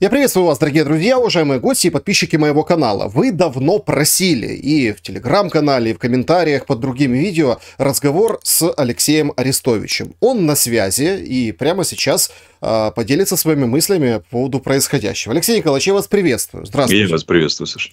Я приветствую вас, дорогие друзья, уважаемые гости и подписчики моего канала. Вы давно просили и в телеграм-канале, и в комментариях под другими видео разговор с Алексеем Арестовичем. Он на связи и прямо сейчас э, поделится своими мыслями по поводу происходящего. Алексей Николаевич, я вас приветствую. Здравствуйте. Я вас приветствую, Саша.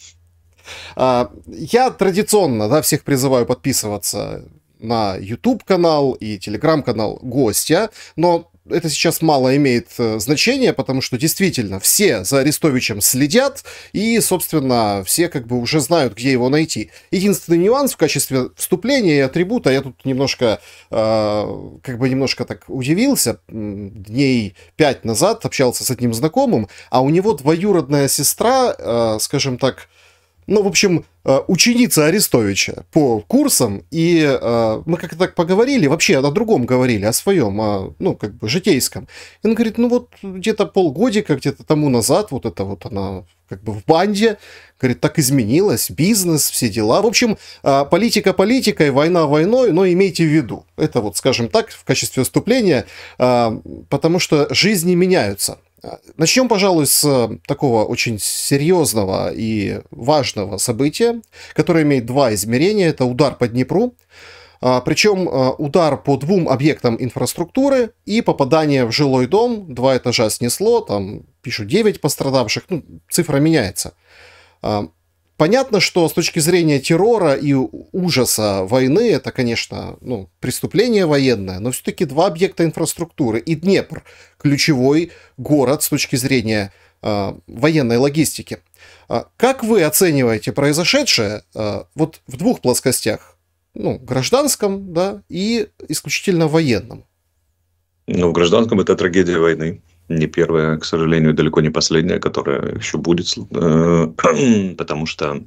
Э, я традиционно да, всех призываю подписываться на YouTube канал и телеграм канал гостя, но это сейчас мало имеет э, значения, потому что действительно все за Арестовичем следят, и, собственно, все как бы уже знают, где его найти. Единственный нюанс в качестве вступления и атрибута, я тут немножко, э, как бы немножко так удивился, дней пять назад общался с одним знакомым, а у него двоюродная сестра, э, скажем так, ну, в общем, э, ученица Арестовича по курсам, и э, мы как-то так поговорили, вообще о другом говорили, о своем, о, ну, как бы, житейском. И он говорит, ну, вот где-то полгодика, где-то тому назад, вот это вот она как бы в банде, говорит, так изменилось, бизнес, все дела. В общем, э, политика политикой, война войной, но имейте в виду. Это вот, скажем так, в качестве вступления, потому что жизни меняются. Начнем, пожалуй, с э, такого очень серьезного и важного события, которое имеет два измерения. Это удар по Днепру. А, Причем э, удар по двум объектам инфраструктуры и попадание в жилой дом. Два этажа снесло, там пишут 9 пострадавших, ну, цифра меняется. А, Понятно, что с точки зрения террора и ужаса войны, это, конечно, ну, преступление военное, но все-таки два объекта инфраструктуры. И Днепр – ключевой город с точки зрения э, военной логистики. Э, как вы оцениваете произошедшее э, вот в двух плоскостях? Ну, гражданском, да, и исключительно военном. Ну, в гражданском это трагедия войны не первая, к сожалению, далеко не последняя, которая еще будет, э, потому что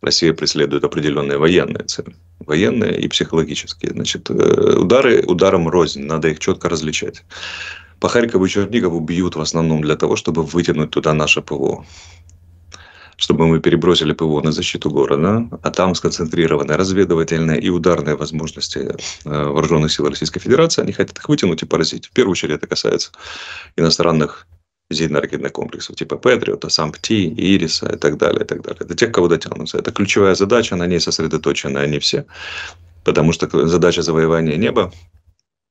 Россия преследует определенные военные цели. Военные и психологические. Значит, э, удары ударом рознь, надо их четко различать. По Харькову и Чернигову бьют в основном для того, чтобы вытянуть туда наше ПВО чтобы мы перебросили ПВО на защиту города, а там сконцентрированы разведывательные и ударные возможности э, вооруженных сил Российской Федерации. Они хотят их вытянуть и поразить. В первую очередь это касается иностранных зенитно-ракетных комплексов типа Патриота, САМПТИ, Ириса и так далее, и так далее. Это тех, кого дотянутся. Это ключевая задача, на ней сосредоточены они все. Потому что задача завоевания неба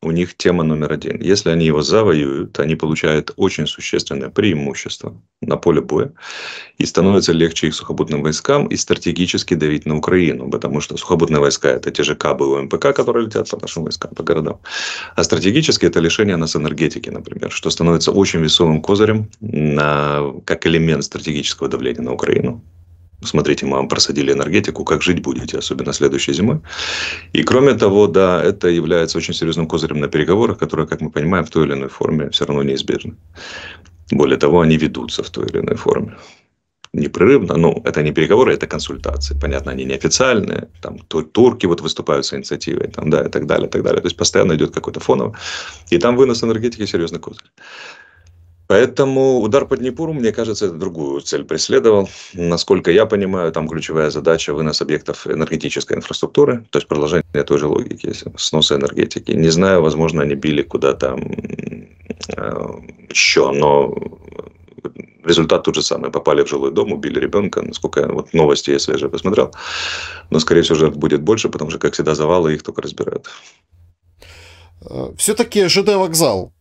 у них тема номер один. Если они его завоюют, они получают очень существенное преимущество на поле боя и становится легче их сухопутным войскам и стратегически давить на Украину, потому что сухопутные войска это те же КАБы и МПК, которые летят по нашим войскам, по городам. А стратегически это лишение нас энергетики, например, что становится очень весомым козырем на, как элемент стратегического давления на Украину смотрите, мы вам просадили энергетику, как жить будете, особенно следующей зимой. И кроме того, да, это является очень серьезным козырем на переговорах, которые, как мы понимаем, в той или иной форме все равно неизбежны. Более того, они ведутся в той или иной форме. Непрерывно, ну, это не переговоры, это консультации. Понятно, они неофициальные, там турки вот выступают с инициативой, там, да, и так далее, и так далее. То есть, постоянно идет какой-то фоновый. И там вынос энергетики серьезный козырь. Поэтому удар по Днепру, мне кажется, это другую цель преследовал. Насколько я понимаю, там ключевая задача вынос объектов энергетической инфраструктуры, то есть продолжение той же логики, сноса энергетики. Не знаю, возможно, они били куда-то э, еще, но результат тот же самый. Попали в жилой дом, убили ребенка. Насколько вот новости, я же посмотрел. Но, скорее всего, жертв будет больше, потому что, как всегда, завалы их только разбирают. Э, Все-таки ЖД вокзал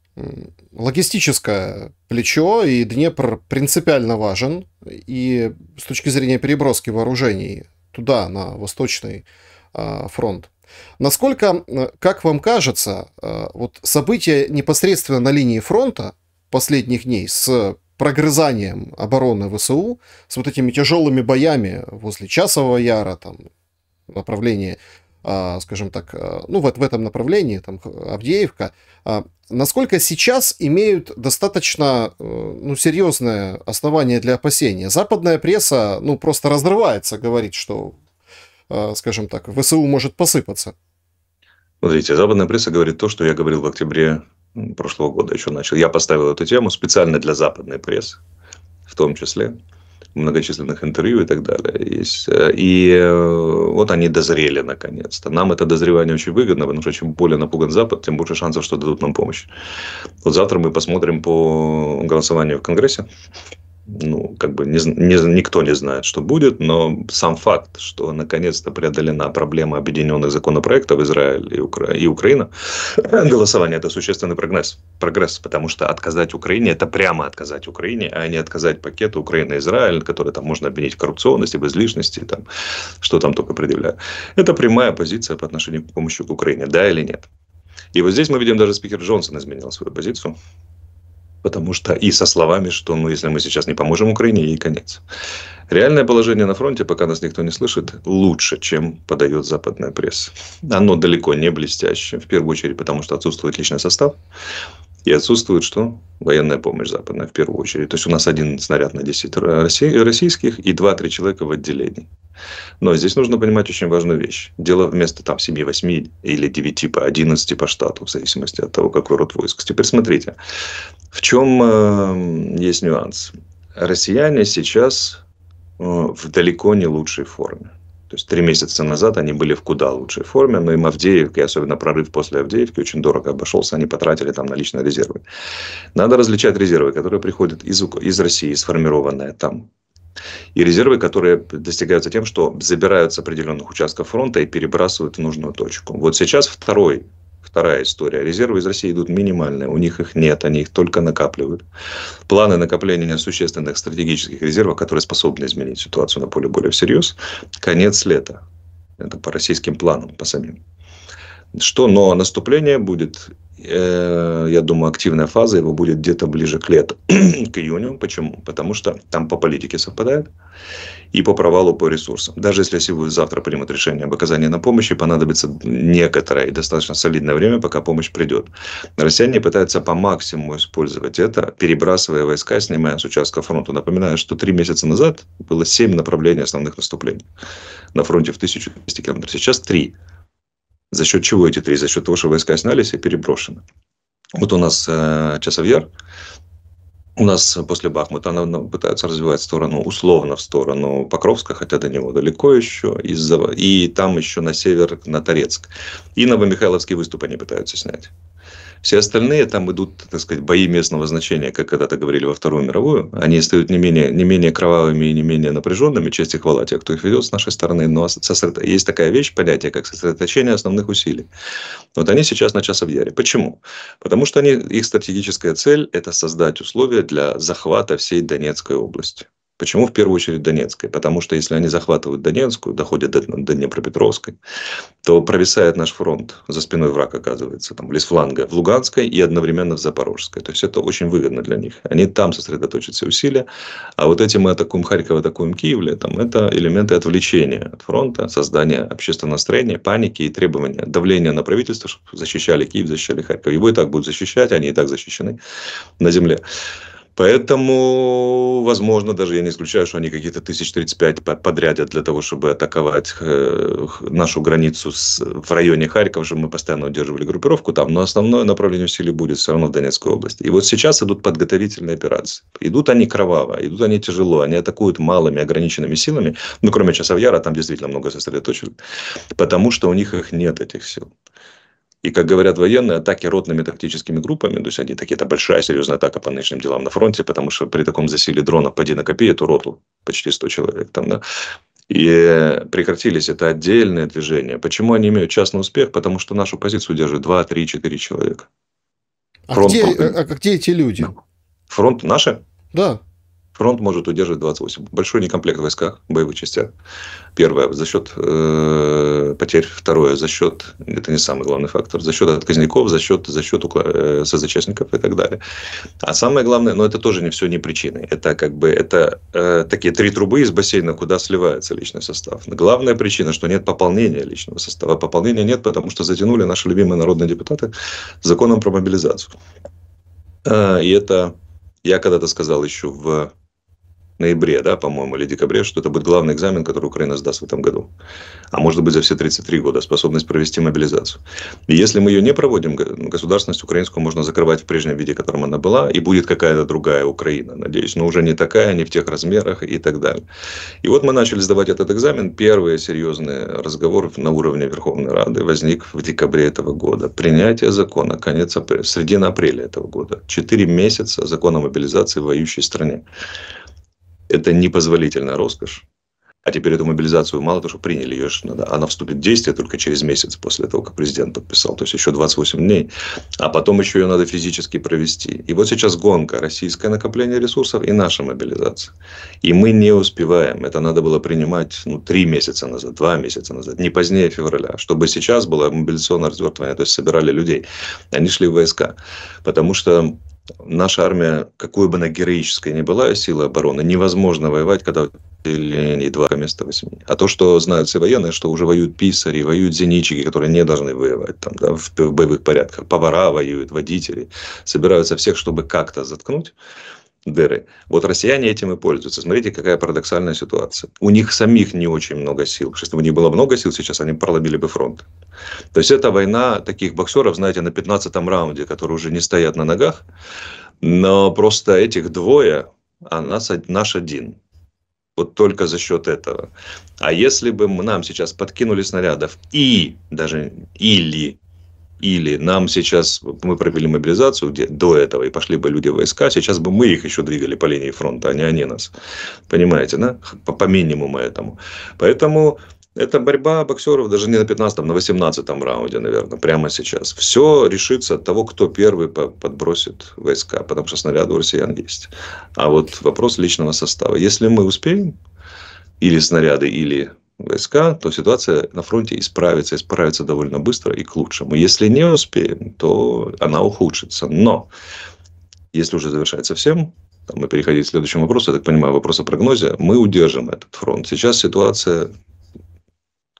логистическое плечо, и Днепр принципиально важен. И с точки зрения переброски вооружений туда, на восточный а, фронт. Насколько, как вам кажется, а, вот события непосредственно на линии фронта последних дней с прогрызанием обороны ВСУ, с вот этими тяжелыми боями возле Часового Яра, там, направление а, скажем так, а, ну вот в этом направлении, там, Авдеевка, а, насколько сейчас имеют достаточно э, ну, серьезное основание для опасения. Западная пресса ну, просто разрывается, говорит, что, скажем так, ВСУ может посыпаться. Смотрите, западная пресса говорит то, что я говорил в октябре прошлого года еще начал. Я поставил эту тему специально для западной прессы, в том числе, многочисленных интервью и так далее. Есть. И вот они дозрели наконец-то. Нам это дозревание очень выгодно, потому что чем более напуган Запад, тем больше шансов, что дадут нам помощь. Вот завтра мы посмотрим по голосованию в Конгрессе ну, как бы не, не, никто не знает, что будет, но сам факт, что наконец-то преодолена проблема объединенных законопроектов Израиль и, Укра... и Украина, голосование – это существенный прогресс, прогресс, потому что отказать Украине – это прямо отказать Украине, а не отказать пакету Украина-Израиль, который там можно обвинить в коррупционности, в излишности, там, что там только предъявляют. Это прямая позиция по отношению к помощи к Украине, да или нет. И вот здесь мы видим, даже спикер Джонсон изменил свою позицию потому что и со словами, что ну, если мы сейчас не поможем Украине, ей конец. Реальное положение на фронте, пока нас никто не слышит, лучше, чем подает западная пресса. Оно далеко не блестящее, в первую очередь, потому что отсутствует личный состав. И отсутствует что? Военная помощь западная в первую очередь. То есть у нас один снаряд на 10 российских и 2-3 человека в отделении. Но здесь нужно понимать очень важную вещь. Дело вместо там 7, 8 или 9 по 11 по штату, в зависимости от того, какой род войск. Теперь смотрите, в чем э, есть нюанс. Россияне сейчас э, в далеко не лучшей форме. То есть три месяца назад они были в куда лучшей форме, но им Авдеевки, особенно прорыв после Авдеевки, очень дорого обошелся, они потратили там наличные резервы. Надо различать резервы, которые приходят из, из России, сформированные там, и резервы, которые достигаются тем, что забирают с определенных участков фронта и перебрасывают в нужную точку. Вот сейчас второй Вторая история. Резервы из России идут минимальные. У них их нет, они их только накапливают. Планы накопления существенных стратегических резервов, которые способны изменить ситуацию на поле более всерьез. Конец лета. Это по российским планам, по самим. Что, но наступление будет Э, я думаю, активная фаза его будет где-то ближе к лету, к июню. Почему? Потому что там по политике совпадает и по провалу по ресурсам. Даже если сегодня завтра примут решение об оказании на помощи, понадобится некоторое и достаточно солидное время, пока помощь придет. Россияне пытаются по максимуму использовать это, перебрасывая войска, снимая с участка фронта. Напоминаю, что три месяца назад было семь направлений основных наступлений на фронте в 1200 километров. Сейчас три. За счет чего эти три? За счет того, что войска снялись и переброшены. Вот у нас э, Часовьяр, у нас после Бахмута она пытается развивать сторону, условно в сторону Покровска, хотя до него далеко еще, из-за, и там еще на север, на Торецк. И Новомихайловский выступ они пытаются снять. Все остальные там идут, так сказать, бои местного значения, как когда-то говорили во Вторую мировую. Они стают не менее, не менее кровавыми и не менее напряженными. Честь и хвала тех, кто их ведет с нашей стороны. Но есть такая вещь, понятие, как сосредоточение основных усилий. Вот они сейчас на Часовьяре. Почему? Потому что они, их стратегическая цель – это создать условия для захвата всей Донецкой области. Почему в первую очередь Донецкой? Потому что если они захватывают Донецкую, доходят до, до Днепропетровской, то провисает наш фронт. За спиной враг оказывается там, в фланга в Луганской и одновременно в Запорожской. То есть это очень выгодно для них. Они там сосредоточат все усилия. А вот эти мы атакуем Харьков, атакуем Киев летом, это элементы отвлечения от фронта, создания общественного настроения, паники и требования, давления на правительство, чтобы защищали Киев, защищали Харьков. Его и так будут защищать, они и так защищены на земле. Поэтому, возможно, даже я не исключаю, что они какие-то 1035 подрядят для того, чтобы атаковать э, нашу границу с, в районе Харькова, чтобы мы постоянно удерживали группировку там, но основное направление усилий будет все равно в Донецкой области. И вот сейчас идут подготовительные операции. Идут они кроваво, идут они тяжело, они атакуют малыми ограниченными силами, ну, кроме Часовьяра, там действительно много сосредоточили, потому что у них их нет, этих сил. И, как говорят военные, атаки ротными тактическими группами, то есть они такие, это большая серьезная атака по нынешним делам на фронте, потому что при таком засилии дрона поди накопи эту роту, почти 100 человек там, да, и прекратились. Это отдельное движение. Почему они имеют частный успех? Потому что нашу позицию держит 2, 3, 4 человека. Фронт... А, где, а где эти люди? Фронт наши? Да. Фронт может удерживать 28. Большой некомплект в войсках, боевых частях. Первое, за счет э, потерь. Второе, за счет, это не самый главный фактор, за счет отказников, за счет, за счет э, созачастников и так далее. А самое главное, но это тоже не все не причины. Это как бы, это э, такие три трубы из бассейна, куда сливается личный состав. Главная причина, что нет пополнения личного состава. Пополнения нет, потому что затянули наши любимые народные депутаты законом про мобилизацию. Э, и это я когда-то сказал еще в ноябре, да, по-моему, или декабре, что это будет главный экзамен, который Украина сдаст в этом году. А может быть, за все 33 года способность провести мобилизацию. И если мы ее не проводим, государственность украинскую можно закрывать в прежнем виде, в котором она была, и будет какая-то другая Украина, надеюсь, но уже не такая, не в тех размерах и так далее. И вот мы начали сдавать этот экзамен. Первый серьезный разговор на уровне Верховной Рады возник в декабре этого года. Принятие закона, конец апреля, середина апреля этого года. Четыре месяца закона мобилизации в воюющей стране это непозволительная роскошь. А теперь эту мобилизацию мало того, что приняли ее, надо, она вступит в действие только через месяц после того, как президент подписал, то есть еще 28 дней, а потом еще ее надо физически провести. И вот сейчас гонка, российское накопление ресурсов и наша мобилизация. И мы не успеваем. Это надо было принимать ну, три месяца назад, два месяца назад, не позднее февраля, чтобы сейчас было мобилизационное развертывание, то есть собирали людей. Они шли в войска. Потому что наша армия, какой бы она героической ни была, сила обороны, невозможно воевать, когда не два вместо восьми. А то, что знают все военные, что уже воюют писари, воюют зенитчики, которые не должны воевать там, да, в, в боевых порядках. Повара воюют, водители. Собираются всех, чтобы как-то заткнуть дыры. Вот россияне этим и пользуются. Смотрите, какая парадоксальная ситуация. У них самих не очень много сил. Если бы у них было много сил сейчас, они проломили бы фронт. То есть, это война таких боксеров, знаете, на 15-м раунде, которые уже не стоят на ногах. Но просто этих двое, а нас, наш один. Вот только за счет этого. А если бы нам сейчас подкинули снарядов и даже или или нам сейчас, мы провели мобилизацию где, до этого, и пошли бы люди в войска, сейчас бы мы их еще двигали по линии фронта, а не они нас. Понимаете, да? По, по минимуму этому. Поэтому это борьба боксеров даже не на 15-м, на 18-м раунде, наверное, прямо сейчас. Все решится от того, кто первый подбросит войска, потому что снаряды у россиян есть. А вот вопрос личного состава. Если мы успеем, или снаряды, или войска, то ситуация на фронте исправится, исправится довольно быстро и к лучшему. Если не успеем, то она ухудшится. Но если уже завершать совсем, мы переходить к следующему вопросу, я так понимаю, вопрос о прогнозе, мы удержим этот фронт. Сейчас ситуация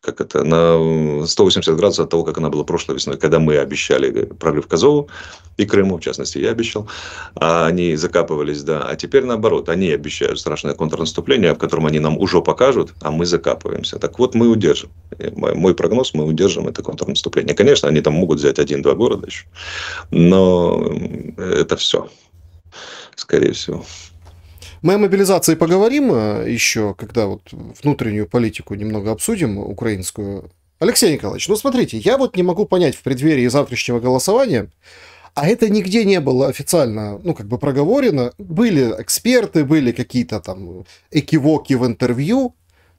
как это, на 180 градусов от того, как она была прошлой весной, когда мы обещали прорыв к Азову и Крыму, в частности, я обещал, а они закапывались, да, а теперь наоборот, они обещают страшное контрнаступление, в котором они нам уже покажут, а мы закапываемся. Так вот, мы удержим. Мой, мой прогноз, мы удержим это контрнаступление. Конечно, они там могут взять один-два города еще, но это все, скорее всего. Мы о мобилизации поговорим э, еще, когда вот внутреннюю политику немного обсудим, украинскую. Алексей Николаевич, ну смотрите, я вот не могу понять в преддверии завтрашнего голосования, а это нигде не было официально, ну, как бы проговорено. Были эксперты, были какие-то там экивоки в интервью,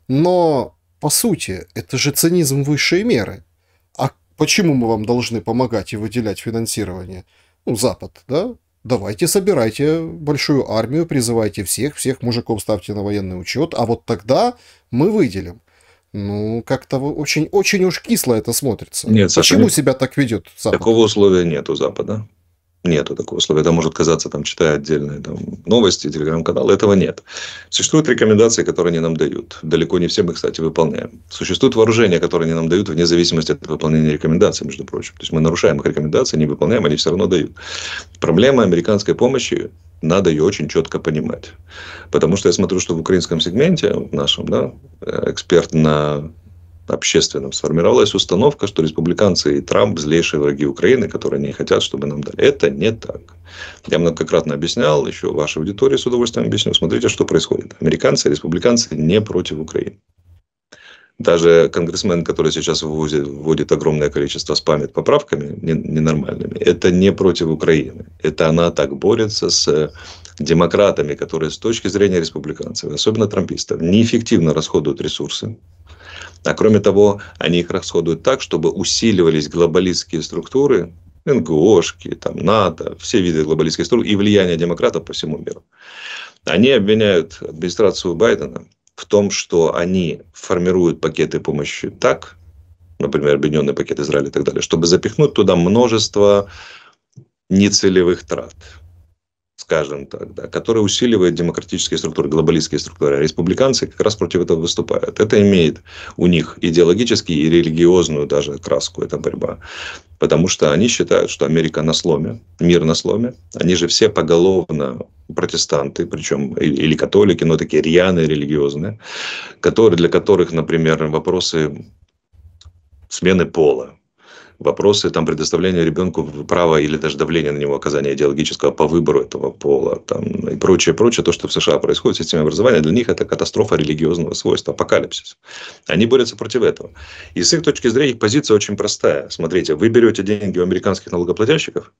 но, по сути, это же цинизм высшей меры. А почему мы вам должны помогать и выделять финансирование? Ну, Запад, да? Давайте собирайте большую армию, призывайте всех, всех мужиков ставьте на военный учет, а вот тогда мы выделим. Ну, как-то очень, очень уж кисло это смотрится. Нет, Почему нет. себя так ведет Запад? Такого условия нет у Запада. Нету такого условия. Это может казаться, там, читая отдельные там, новости, телеграм-каналы. Этого нет. Существуют рекомендации, которые они нам дают. Далеко не все мы, кстати, выполняем. Существуют вооружения, которые они нам дают вне зависимости от выполнения рекомендаций, между прочим. То есть мы нарушаем их рекомендации, не выполняем, они все равно дают. Проблема американской помощи надо ее очень четко понимать. Потому что я смотрю, что в украинском сегменте, в нашем, да, э, эксперт на общественном сформировалась установка, что республиканцы и Трамп злейшие враги Украины, которые не хотят, чтобы нам дали. Это не так. Я многократно объяснял, еще вашей аудитории с удовольствием объясню. Смотрите, что происходит. Американцы и республиканцы не против Украины. Даже конгрессмен, который сейчас вводит, вводит огромное количество спамит поправками ненормальными, это не против Украины. Это она так борется с демократами, которые с точки зрения республиканцев, особенно трампистов, неэффективно расходуют ресурсы, а кроме того, они их расходуют так, чтобы усиливались глобалистские структуры, НГОшки, там, НАТО, все виды глобалистских структур и влияние демократов по всему миру. Они обвиняют администрацию Байдена в том, что они формируют пакеты помощи так, например, объединенный пакет Израиля и так далее, чтобы запихнуть туда множество нецелевых трат скажем так, да, который усиливает демократические структуры, глобалистские структуры. А республиканцы как раз против этого выступают. Это имеет у них идеологически и религиозную даже краску, эта борьба. Потому что они считают, что Америка на сломе, мир на сломе. Они же все поголовно протестанты, причем или католики, но такие рьяные, религиозные, которые, для которых, например, вопросы смены пола, вопросы там, предоставления ребенку права или даже давления на него оказания идеологического по выбору этого пола там, и прочее, прочее, то, что в США происходит в системе образования, для них это катастрофа религиозного свойства, апокалипсис. Они борются против этого. И с их точки зрения их позиция очень простая. Смотрите, вы берете деньги у американских налогоплательщиков,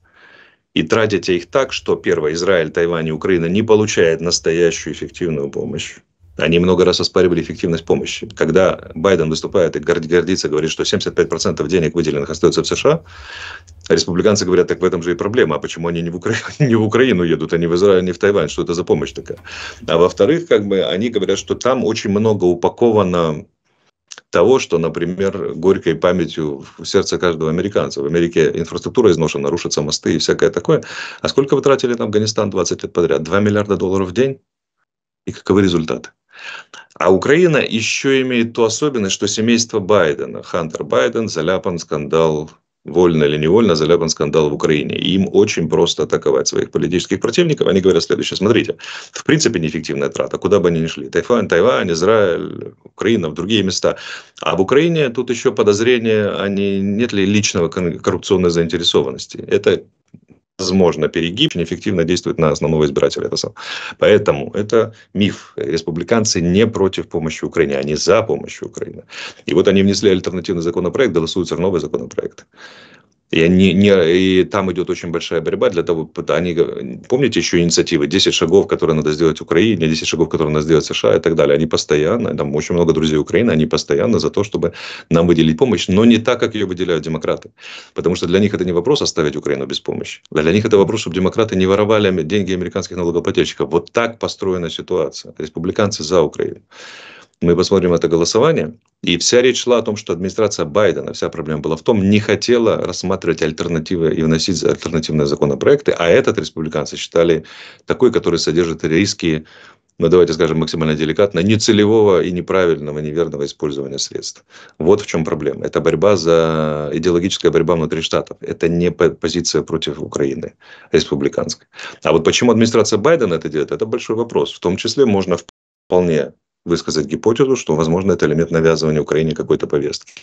и тратите их так, что, первое, Израиль, Тайвань и Украина не получают настоящую эффективную помощь. Они много раз оспаривали эффективность помощи. Когда Байден выступает и гордится, говорит, что 75% денег выделенных остается в США, республиканцы говорят, так в этом же и проблема. А почему они не в, Укра... не в Украину едут, они в Израиль, не в Тайвань? Что это за помощь такая? А во-вторых, как бы они говорят, что там очень много упаковано того, что, например, горькой памятью в сердце каждого американца. В Америке инфраструктура изношена, рушатся мосты и всякое такое. А сколько вы тратили на Афганистан 20 лет подряд? 2 миллиарда долларов в день? И каковы результаты? А Украина еще имеет ту особенность, что семейство Байдена, Хантер Байден, заляпан скандал вольно или невольно заляпан скандал в Украине. И им очень просто атаковать своих политических противников. Они говорят следующее. Смотрите, в принципе неэффективная трата, куда бы они ни шли. Тайвань, Тайвань, Израиль, Украина, в другие места. А в Украине тут еще подозрение, а не, нет ли личного коррупционной заинтересованности. Это возможно, перегиб очень эффективно действует на основного избирателя. Это сам. Поэтому это миф. Республиканцы не против помощи Украине, они за помощь Украине. И вот они внесли альтернативный законопроект, голосуется новый законопроект. И, они, не, и там идет очень большая борьба для того, они, помните еще инициативы, 10 шагов, которые надо сделать Украине, 10 шагов, которые надо сделать США и так далее. Они постоянно, там очень много друзей Украины, они постоянно за то, чтобы нам выделить помощь, но не так, как ее выделяют демократы. Потому что для них это не вопрос оставить Украину без помощи. Для них это вопрос, чтобы демократы не воровали деньги американских налогоплательщиков. Вот так построена ситуация. Республиканцы за Украину мы посмотрим это голосование, и вся речь шла о том, что администрация Байдена, вся проблема была в том, не хотела рассматривать альтернативы и вносить альтернативные законопроекты, а этот республиканцы считали такой, который содержит риски, ну давайте скажем максимально деликатно, нецелевого и неправильного, неверного использования средств. Вот в чем проблема. Это борьба за идеологическая борьба внутри штатов. Это не позиция против Украины республиканской. А вот почему администрация Байдена это делает, это большой вопрос. В том числе можно вполне высказать гипотезу, что, возможно, это элемент навязывания Украине какой-то повестки.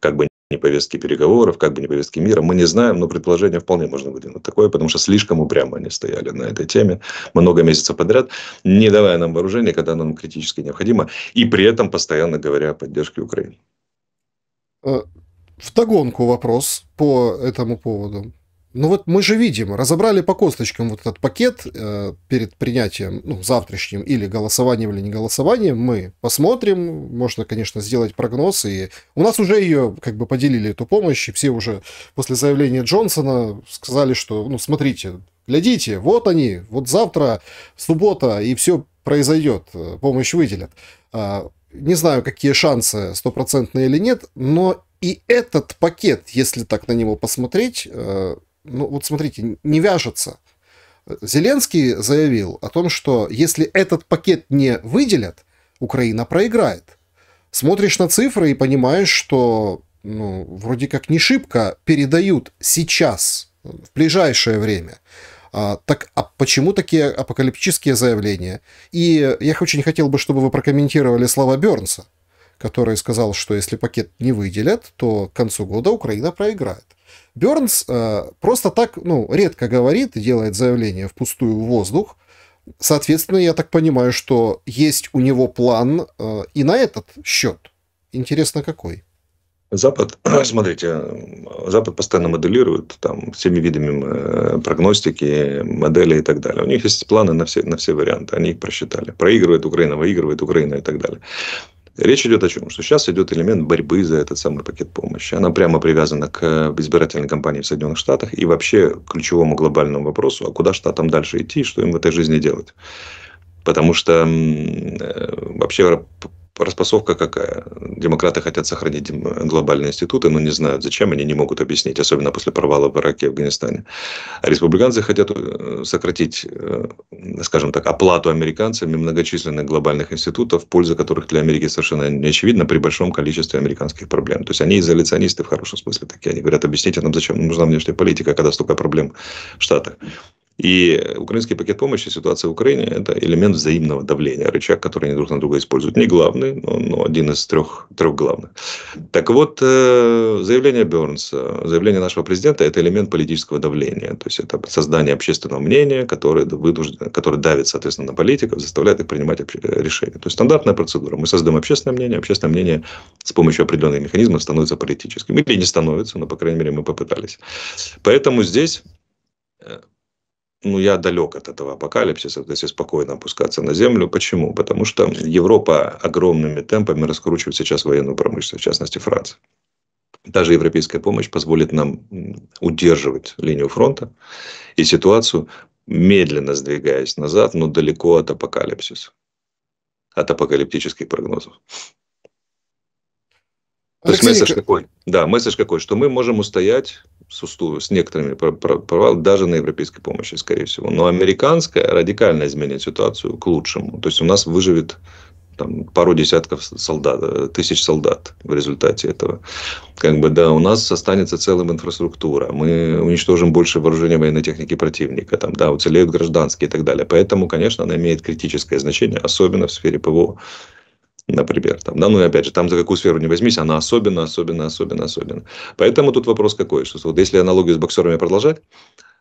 Как бы не повестки переговоров, как бы не повестки мира, мы не знаем, но предположение вполне можно выдвинуть такое, потому что слишком упрямо они стояли на этой теме много месяцев подряд, не давая нам вооружения, когда нам критически необходимо, и при этом постоянно говоря о поддержке Украины. Э, в догонку вопрос по этому поводу. Ну вот мы же видим, разобрали по косточкам вот этот пакет э, перед принятием, ну, завтрашним или голосованием, или не голосованием. Мы посмотрим, можно, конечно, сделать прогноз. И у нас уже ее как бы поделили, эту помощь, и все уже после заявления Джонсона сказали, что, ну, смотрите, глядите, вот они, вот завтра, суббота, и все произойдет, э, помощь выделят. А, не знаю, какие шансы, стопроцентные или нет, но и этот пакет, если так на него посмотреть, э, ну вот смотрите, не вяжется. Зеленский заявил о том, что если этот пакет не выделят, Украина проиграет. Смотришь на цифры и понимаешь, что ну, вроде как не шибко передают сейчас, в ближайшее время. А, так а почему такие апокалиптические заявления? И я очень хотел бы, чтобы вы прокомментировали слова Бернса, который сказал, что если пакет не выделят, то к концу года Украина проиграет. Бернс э, просто так, ну, редко говорит и делает заявление в пустую воздух. Соответственно, я так понимаю, что есть у него план э, и на этот счет. Интересно, какой? Запад, смотрите, Запад постоянно моделирует там всеми видами э, прогностики, модели и так далее. У них есть планы на все, на все варианты, они их просчитали. Проигрывает Украина, выигрывает Украина и так далее. Речь идет о чем? Что сейчас идет элемент борьбы за этот самый пакет помощи. Она прямо привязана к избирательной кампании в Соединенных Штатах и вообще к ключевому глобальному вопросу, а куда штатам дальше идти, что им в этой жизни делать. Потому что э, вообще распасовка какая? Демократы хотят сохранить глобальные институты, но не знают, зачем, они не могут объяснить, особенно после провала в Ираке и Афганистане. А республиканцы хотят э, сократить, э, скажем так, оплату американцами многочисленных глобальных институтов, польза которых для Америки совершенно не очевидна при большом количестве американских проблем. То есть они изоляционисты в хорошем смысле такие. Они говорят, объясните нам, зачем нужна внешняя политика, когда столько проблем в Штатах. И украинский пакет помощи, ситуация в Украине – это элемент взаимного давления, рычаг, который они друг на друга используют. Не главный, но, но один из трех, трех главных. Так вот, э, заявление Бернса, заявление нашего президента – это элемент политического давления. То есть, это создание общественного мнения, которое, вынуждено, которое давит, соответственно, на политиков, заставляет их принимать решения. То есть, стандартная процедура. Мы создаем общественное мнение, общественное мнение с помощью определенных механизмов становится политическим. Или не становится, но, по крайней мере, мы попытались. Поэтому здесь э, ну, я далек от этого апокалипсиса, то есть спокойно опускаться на землю. Почему? Потому что Европа огромными темпами раскручивает сейчас военную промышленность, в частности Франция. Даже европейская помощь позволит нам удерживать линию фронта и ситуацию, медленно сдвигаясь назад, но далеко от апокалипсиса, от апокалиптических прогнозов. То есть месседж какой? Да, месседж какой, что мы можем устоять с, с некоторыми провалами даже на европейской помощи, скорее всего. Но американская радикально изменит ситуацию к лучшему. То есть у нас выживет там, пару десятков солдат, тысяч солдат в результате этого. Как бы, да, у нас останется целая инфраструктура, мы уничтожим больше вооружения военной техники противника, там, да, уцелеют гражданские и так далее. Поэтому, конечно, она имеет критическое значение, особенно в сфере ПВО например. Там, да, ну и опять же, там за какую сферу не возьмись, она особенно, особенно, особенно, особенно. Поэтому тут вопрос какой, что вот если аналогию с боксерами продолжать,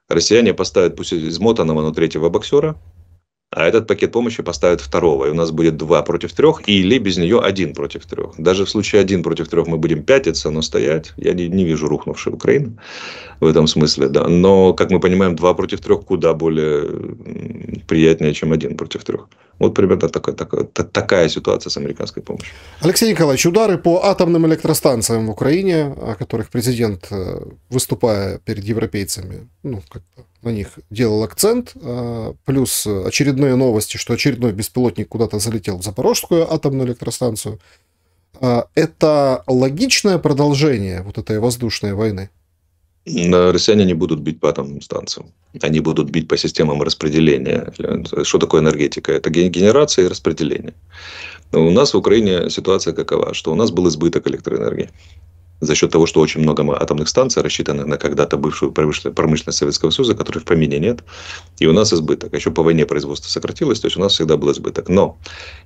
россияне поставят пусть измотанного, но третьего боксера, а этот пакет помощи поставят второго, и у нас будет два против трех, или без нее один против трех. Даже в случае один против трех мы будем пятиться, но стоять. Я не, не вижу рухнувшей Украины в этом смысле, да. Но, как мы понимаем, два против трех куда более приятнее, чем один против трех. Вот примерно такая, такая, такая ситуация с американской помощью. Алексей Николаевич, удары по атомным электростанциям в Украине, о которых президент, э, выступая перед европейцами, ну, как на них делал акцент, э, плюс очередные новости, что очередной беспилотник куда-то залетел в Запорожскую атомную электростанцию. Э, это логичное продолжение вот этой воздушной войны? Россияне не будут бить по атомным станциям. Они будут бить по системам распределения. Что такое энергетика? Это генерация и распределение. У нас в Украине ситуация какова? Что у нас был избыток электроэнергии. За счет того, что очень много атомных станций, рассчитанных на когда-то бывшую промышленность Советского Союза, которой в помине нет. И у нас избыток. Еще по войне производство сократилось, то есть у нас всегда был избыток. Но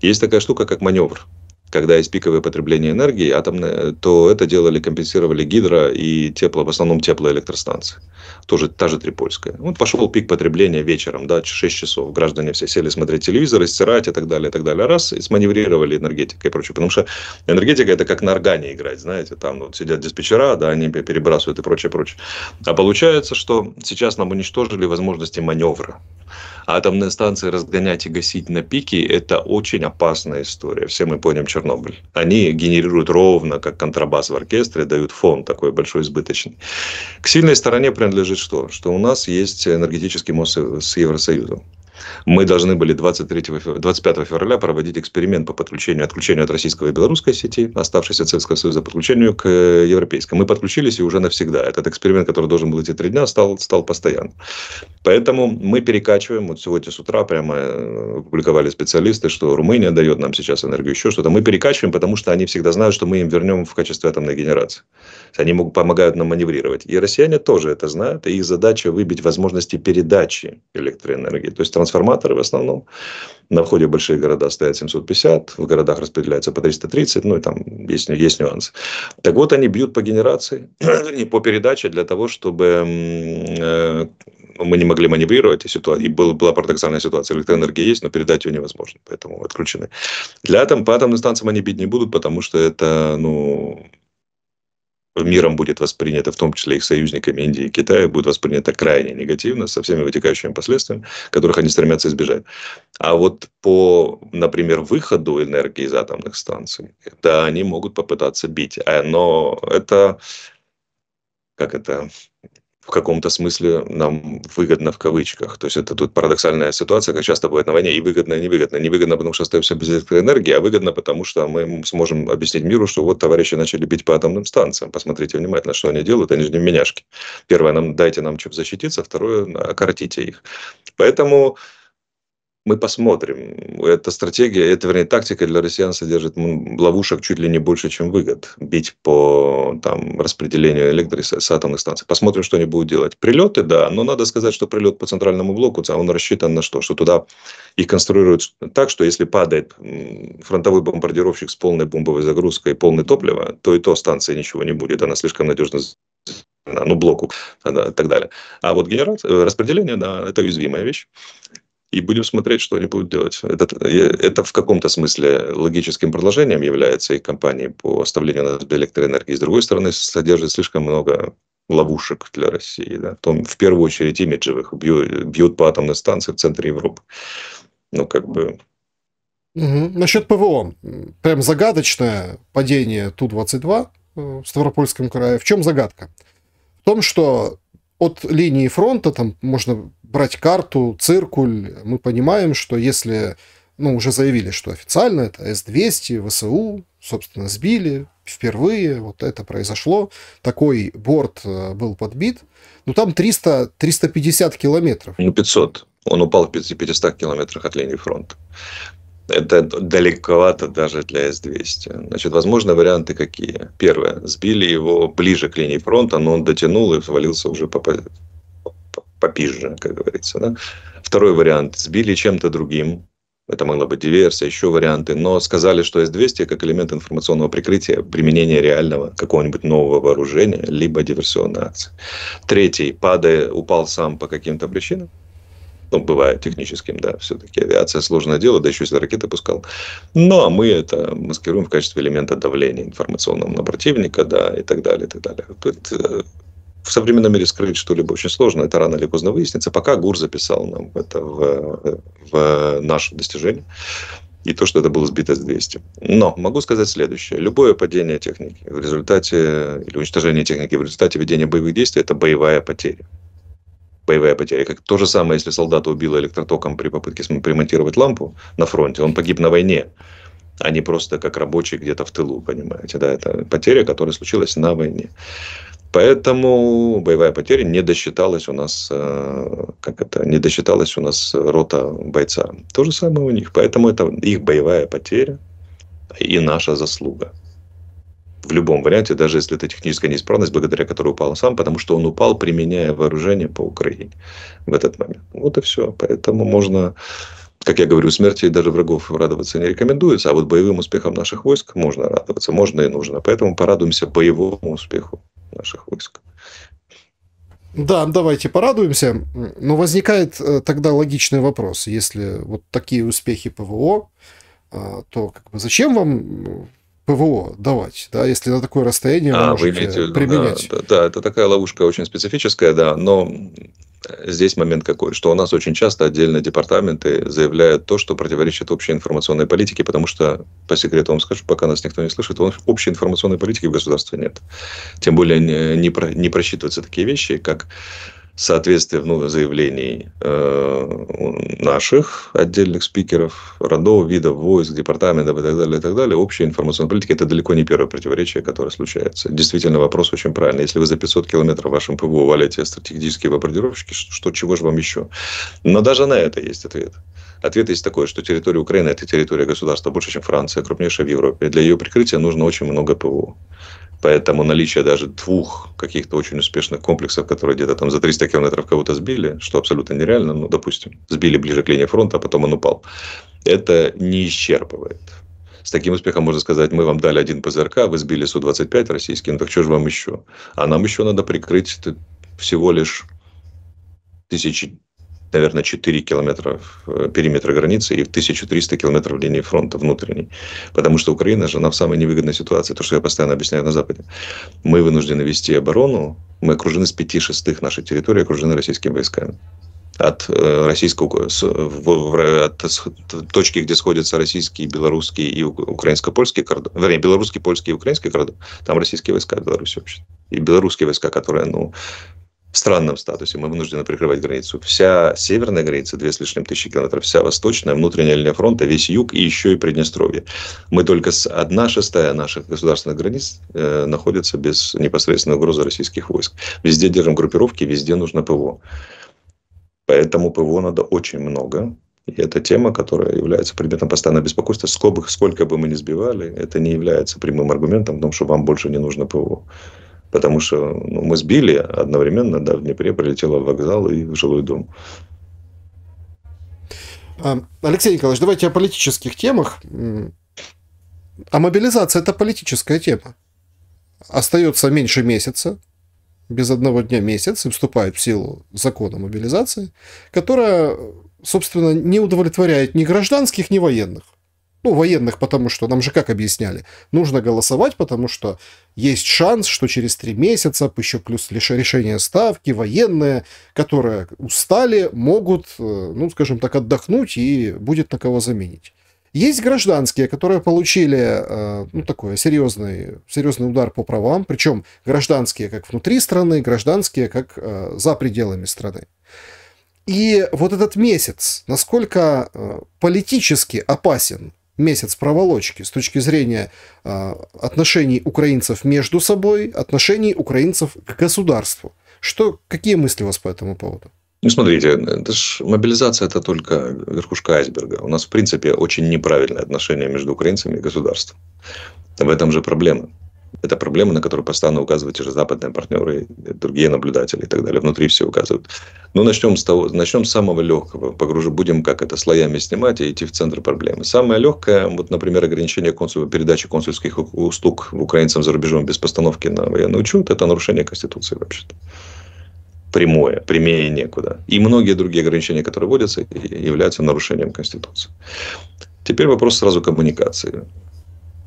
есть такая штука, как маневр когда есть пиковое потребление энергии атомное, то это делали, компенсировали гидро и тепло, в основном теплоэлектростанции. Тоже та же Трипольская. Вот пошел пик потребления вечером, да, 6 часов. Граждане все сели смотреть телевизор, стирать и так далее, и так далее. Раз, и сманеврировали энергетикой и прочее. Потому что энергетика это как на органе играть, знаете, там вот сидят диспетчера, да, они перебрасывают и прочее, прочее. А получается, что сейчас нам уничтожили возможности маневра. Атомные станции разгонять и гасить на пике – это очень опасная история. Все мы помним Чернобыль. Они генерируют ровно, как контрабас в оркестре, дают фон такой большой, избыточный. К сильной стороне принадлежит что? Что у нас есть энергетический мост с Евросоюзом. Мы должны были 23, 25 февраля проводить эксперимент по подключению, отключению от российского и белорусской сети, оставшейся от Советского Союза, подключению к э, европейской. Мы подключились и уже навсегда. Этот эксперимент, который должен был идти три дня, стал, стал постоянным. Поэтому мы перекачиваем, вот сегодня с утра прямо э, публиковали специалисты, что Румыния дает нам сейчас энергию, еще что-то. Мы перекачиваем, потому что они всегда знают, что мы им вернем в качестве атомной генерации. Они могут, помогают нам маневрировать. И россияне тоже это знают. И их задача выбить возможности передачи электроэнергии. То есть трансформаторы в основном. На входе в большие города стоят 750, в городах распределяются по 330, ну и там есть, есть нюансы. Так вот, они бьют по генерации и по передаче для того, чтобы э, мы не могли маневрировать, и, ситуация, и была, была парадоксальная ситуация. Электроэнергия есть, но передать ее невозможно, поэтому отключены. Для атом, по атомным станциям они бить не будут, потому что это, ну, миром будет воспринято, в том числе их союзниками Индии и Китая, будет воспринято крайне негативно, со всеми вытекающими последствиями, которых они стремятся избежать. А вот по, например, выходу энергии из атомных станций, да, они могут попытаться бить. А, но это, как это, в каком-то смысле нам выгодно в кавычках. То есть это тут парадоксальная ситуация, как часто бывает на войне, и выгодно, и невыгодно. Невыгодно, потому что остаемся без электроэнергии, а выгодно, потому что мы сможем объяснить миру, что вот товарищи начали бить по атомным станциям. Посмотрите внимательно, что они делают, они же не меняшки. Первое, нам, дайте нам чем защититься, второе, окоротите их. Поэтому мы посмотрим. Эта стратегия, это, вернее, тактика для россиян содержит ловушек чуть ли не больше, чем выгод. Бить по там, распределению электро с атомных станций. Посмотрим, что они будут делать. Прилеты, да, но надо сказать, что прилет по центральному блоку, он рассчитан на что? Что туда их конструируют так, что если падает фронтовой бомбардировщик с полной бомбовой загрузкой, полный топлива, то и то станции ничего не будет. Она слишком надежно ну, блоку и так далее. А вот генерация, э, распределение, да, это уязвимая вещь и будем смотреть, что они будут делать. Это, это в каком-то смысле логическим продолжением является их кампании по оставлению нас без электроэнергии. С другой стороны, содержит слишком много ловушек для России. Да? Том, в первую очередь имиджевых. Бьют, бьют по атомной станции в центре Европы. Ну, как бы... Угу. Насчет ПВО. Прям загадочное падение Ту-22 э, в Ставропольском крае. В чем загадка? В том, что от линии фронта, там можно брать карту, циркуль, мы понимаем, что если, ну, уже заявили, что официально это С-200, ВСУ, собственно, сбили впервые, вот это произошло, такой борт э, был подбит, ну, там 300, 350 километров. Ну, 500. Он упал в 500 километрах от линии фронта. Это далековато даже для С-200. Значит, возможно, варианты какие? Первое. Сбили его ближе к линии фронта, но он дотянул и свалился уже по, попизже, как говорится. Да? Второй вариант. Сбили чем-то другим. Это могла быть диверсия, еще варианты. Но сказали, что С-200 как элемент информационного прикрытия, применения реального какого-нибудь нового вооружения, либо диверсионной акции. Третий. Падая, упал сам по каким-то причинам ну, бывает техническим, да, все-таки авиация сложное дело, да еще если ракеты пускал. Ну, а мы это маскируем в качестве элемента давления информационного на противника, да, и так далее, и так далее. Это, э, в современном мире скрыть что-либо очень сложно, это рано или поздно выяснится. Пока ГУР записал нам это в, в наше достижение и то, что это было сбито с 200. Но могу сказать следующее. Любое падение техники в результате или уничтожение техники в результате ведения боевых действий – это боевая потеря боевая потеря. Как то же самое, если солдата убило электротоком при попытке примонтировать лампу на фронте, он погиб на войне, а не просто как рабочий где-то в тылу, понимаете. Да, это потеря, которая случилась на войне. Поэтому боевая потеря не досчиталась у нас, э, как это, не досчиталась у нас рота бойца. То же самое у них. Поэтому это их боевая потеря и наша заслуга в любом варианте, даже если это техническая неисправность, благодаря которой упал сам, потому что он упал, применяя вооружение по Украине в этот момент. Вот и все. Поэтому можно, как я говорю, смерти даже врагов радоваться не рекомендуется, а вот боевым успехам наших войск можно радоваться, можно и нужно. Поэтому порадуемся боевому успеху наших войск. Да, давайте порадуемся. Но возникает э, тогда логичный вопрос. Если вот такие успехи ПВО, э, то как бы зачем вам ПВО давать, да, если на такое расстояние а, вы имеете в применять. Да, да, это такая ловушка очень специфическая, да, но здесь момент какой, что у нас очень часто отдельные департаменты заявляют то, что противоречит общей информационной политике, потому что, по секрету вам скажу, пока нас никто не слышит, общей информационной политики в государстве нет. Тем более не, не, про, не просчитываются такие вещи, как соответствие заявлений э, наших отдельных спикеров, родов, видов, войск, департаментов и так далее, и так далее, общая информационная политика – это далеко не первое противоречие, которое случается. Действительно, вопрос очень правильный. Если вы за 500 километров вашим ПВО валите стратегические бомбардировщики, что, чего же вам еще? Но даже на это есть ответ. Ответ есть такой, что территория Украины – это территория государства больше, чем Франция, крупнейшая в Европе. Для ее прикрытия нужно очень много ПВО. Поэтому наличие даже двух каких-то очень успешных комплексов, которые где-то там за 300 километров кого-то сбили, что абсолютно нереально, ну, допустим, сбили ближе к линии фронта, а потом он упал, это не исчерпывает. С таким успехом можно сказать, мы вам дали один ПЗРК, вы сбили Су-25 российский, ну так что же вам еще? А нам еще надо прикрыть всего лишь тысячи наверное, 4 километра э, периметра границы и 1300 километров линии фронта внутренней. Потому что Украина же, она в самой невыгодной ситуации. То, что я постоянно объясняю на Западе. Мы вынуждены вести оборону. Мы окружены с пяти шестых нашей территории, окружены российскими войсками от э, российского от точки, где сходятся российские, белорусские и украинско-польские кордоны, вернее, белорусские, польские и украинские кордоны, там российские войска в Беларуси вообще. И белорусские войска, которые, ну, в странном статусе. Мы вынуждены прикрывать границу. Вся северная граница, две с лишним тысячи километров, вся восточная, внутренняя линия фронта, весь юг и еще и Приднестровье. Мы только с одна шестая наших государственных границ э, находится без непосредственной угрозы российских войск. Везде держим группировки, везде нужно ПВО. Поэтому ПВО надо очень много. И это тема, которая является предметом постоянного беспокойства. Сколько, сколько бы мы ни сбивали, это не является прямым аргументом о том, что вам больше не нужно ПВО. Потому что ну, мы сбили одновременно, да, в Днепре прилетело в вокзал и в жилой дом. А, Алексей Николаевич, давайте о политических темах. А мобилизация – это политическая тема. Остается меньше месяца, без одного дня месяц, и вступает в силу закон о мобилизации, которая, собственно, не удовлетворяет ни гражданских, ни военных. Ну, военных, потому что нам же как объясняли, нужно голосовать, потому что есть шанс, что через три месяца, еще плюс лишь решение ставки, военные, которые устали, могут, э, ну, скажем так, отдохнуть и будет на кого заменить. Есть гражданские, которые получили э, ну, такой серьезный, серьезный удар по правам, причем гражданские как внутри страны, гражданские как э, за пределами страны. И вот этот месяц, насколько политически опасен месяц проволочки с точки зрения э, отношений украинцев между собой, отношений украинцев к государству. Что, какие мысли у вас по этому поводу? Ну, смотрите, это ж мобилизация это только верхушка айсберга. У нас, в принципе, очень неправильное отношение между украинцами и государством. В этом же проблема. Это проблема, на которую постоянно указывают те же западные партнеры, другие наблюдатели и так далее. Внутри все указывают. Ну, начнем с того, начнем с самого легкого. Погружу, будем как это слоями снимать и идти в центр проблемы. Самое легкое, вот, например, ограничение консул, передачи консульских услуг украинцам за рубежом без постановки на военный учет, это нарушение Конституции вообще-то прямое, прямее некуда. И многие другие ограничения, которые вводятся, являются нарушением Конституции. Теперь вопрос сразу коммуникации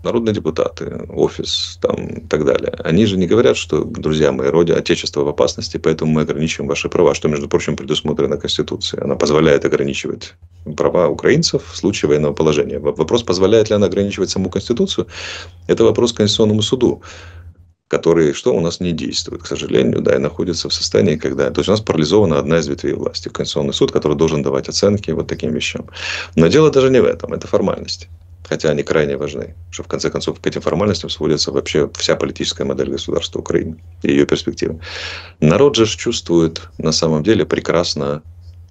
народные депутаты, офис там, и так далее, они же не говорят, что, друзья мои, родина, отечество в опасности, поэтому мы ограничиваем ваши права, что, между прочим, предусмотрено Конституцией. Она позволяет ограничивать права украинцев в случае военного положения. Вопрос, позволяет ли она ограничивать саму Конституцию, это вопрос к Конституционному суду который что у нас не действует, к сожалению, да, и находится в состоянии, когда... То есть, у нас парализована одна из ветвей власти, Конституционный суд, который должен давать оценки вот таким вещам. Но дело даже не в этом, это формальности хотя они крайне важны, что в конце концов к этим формальностям сводится вообще вся политическая модель государства Украины и ее перспективы. Народ же чувствует на самом деле прекрасно,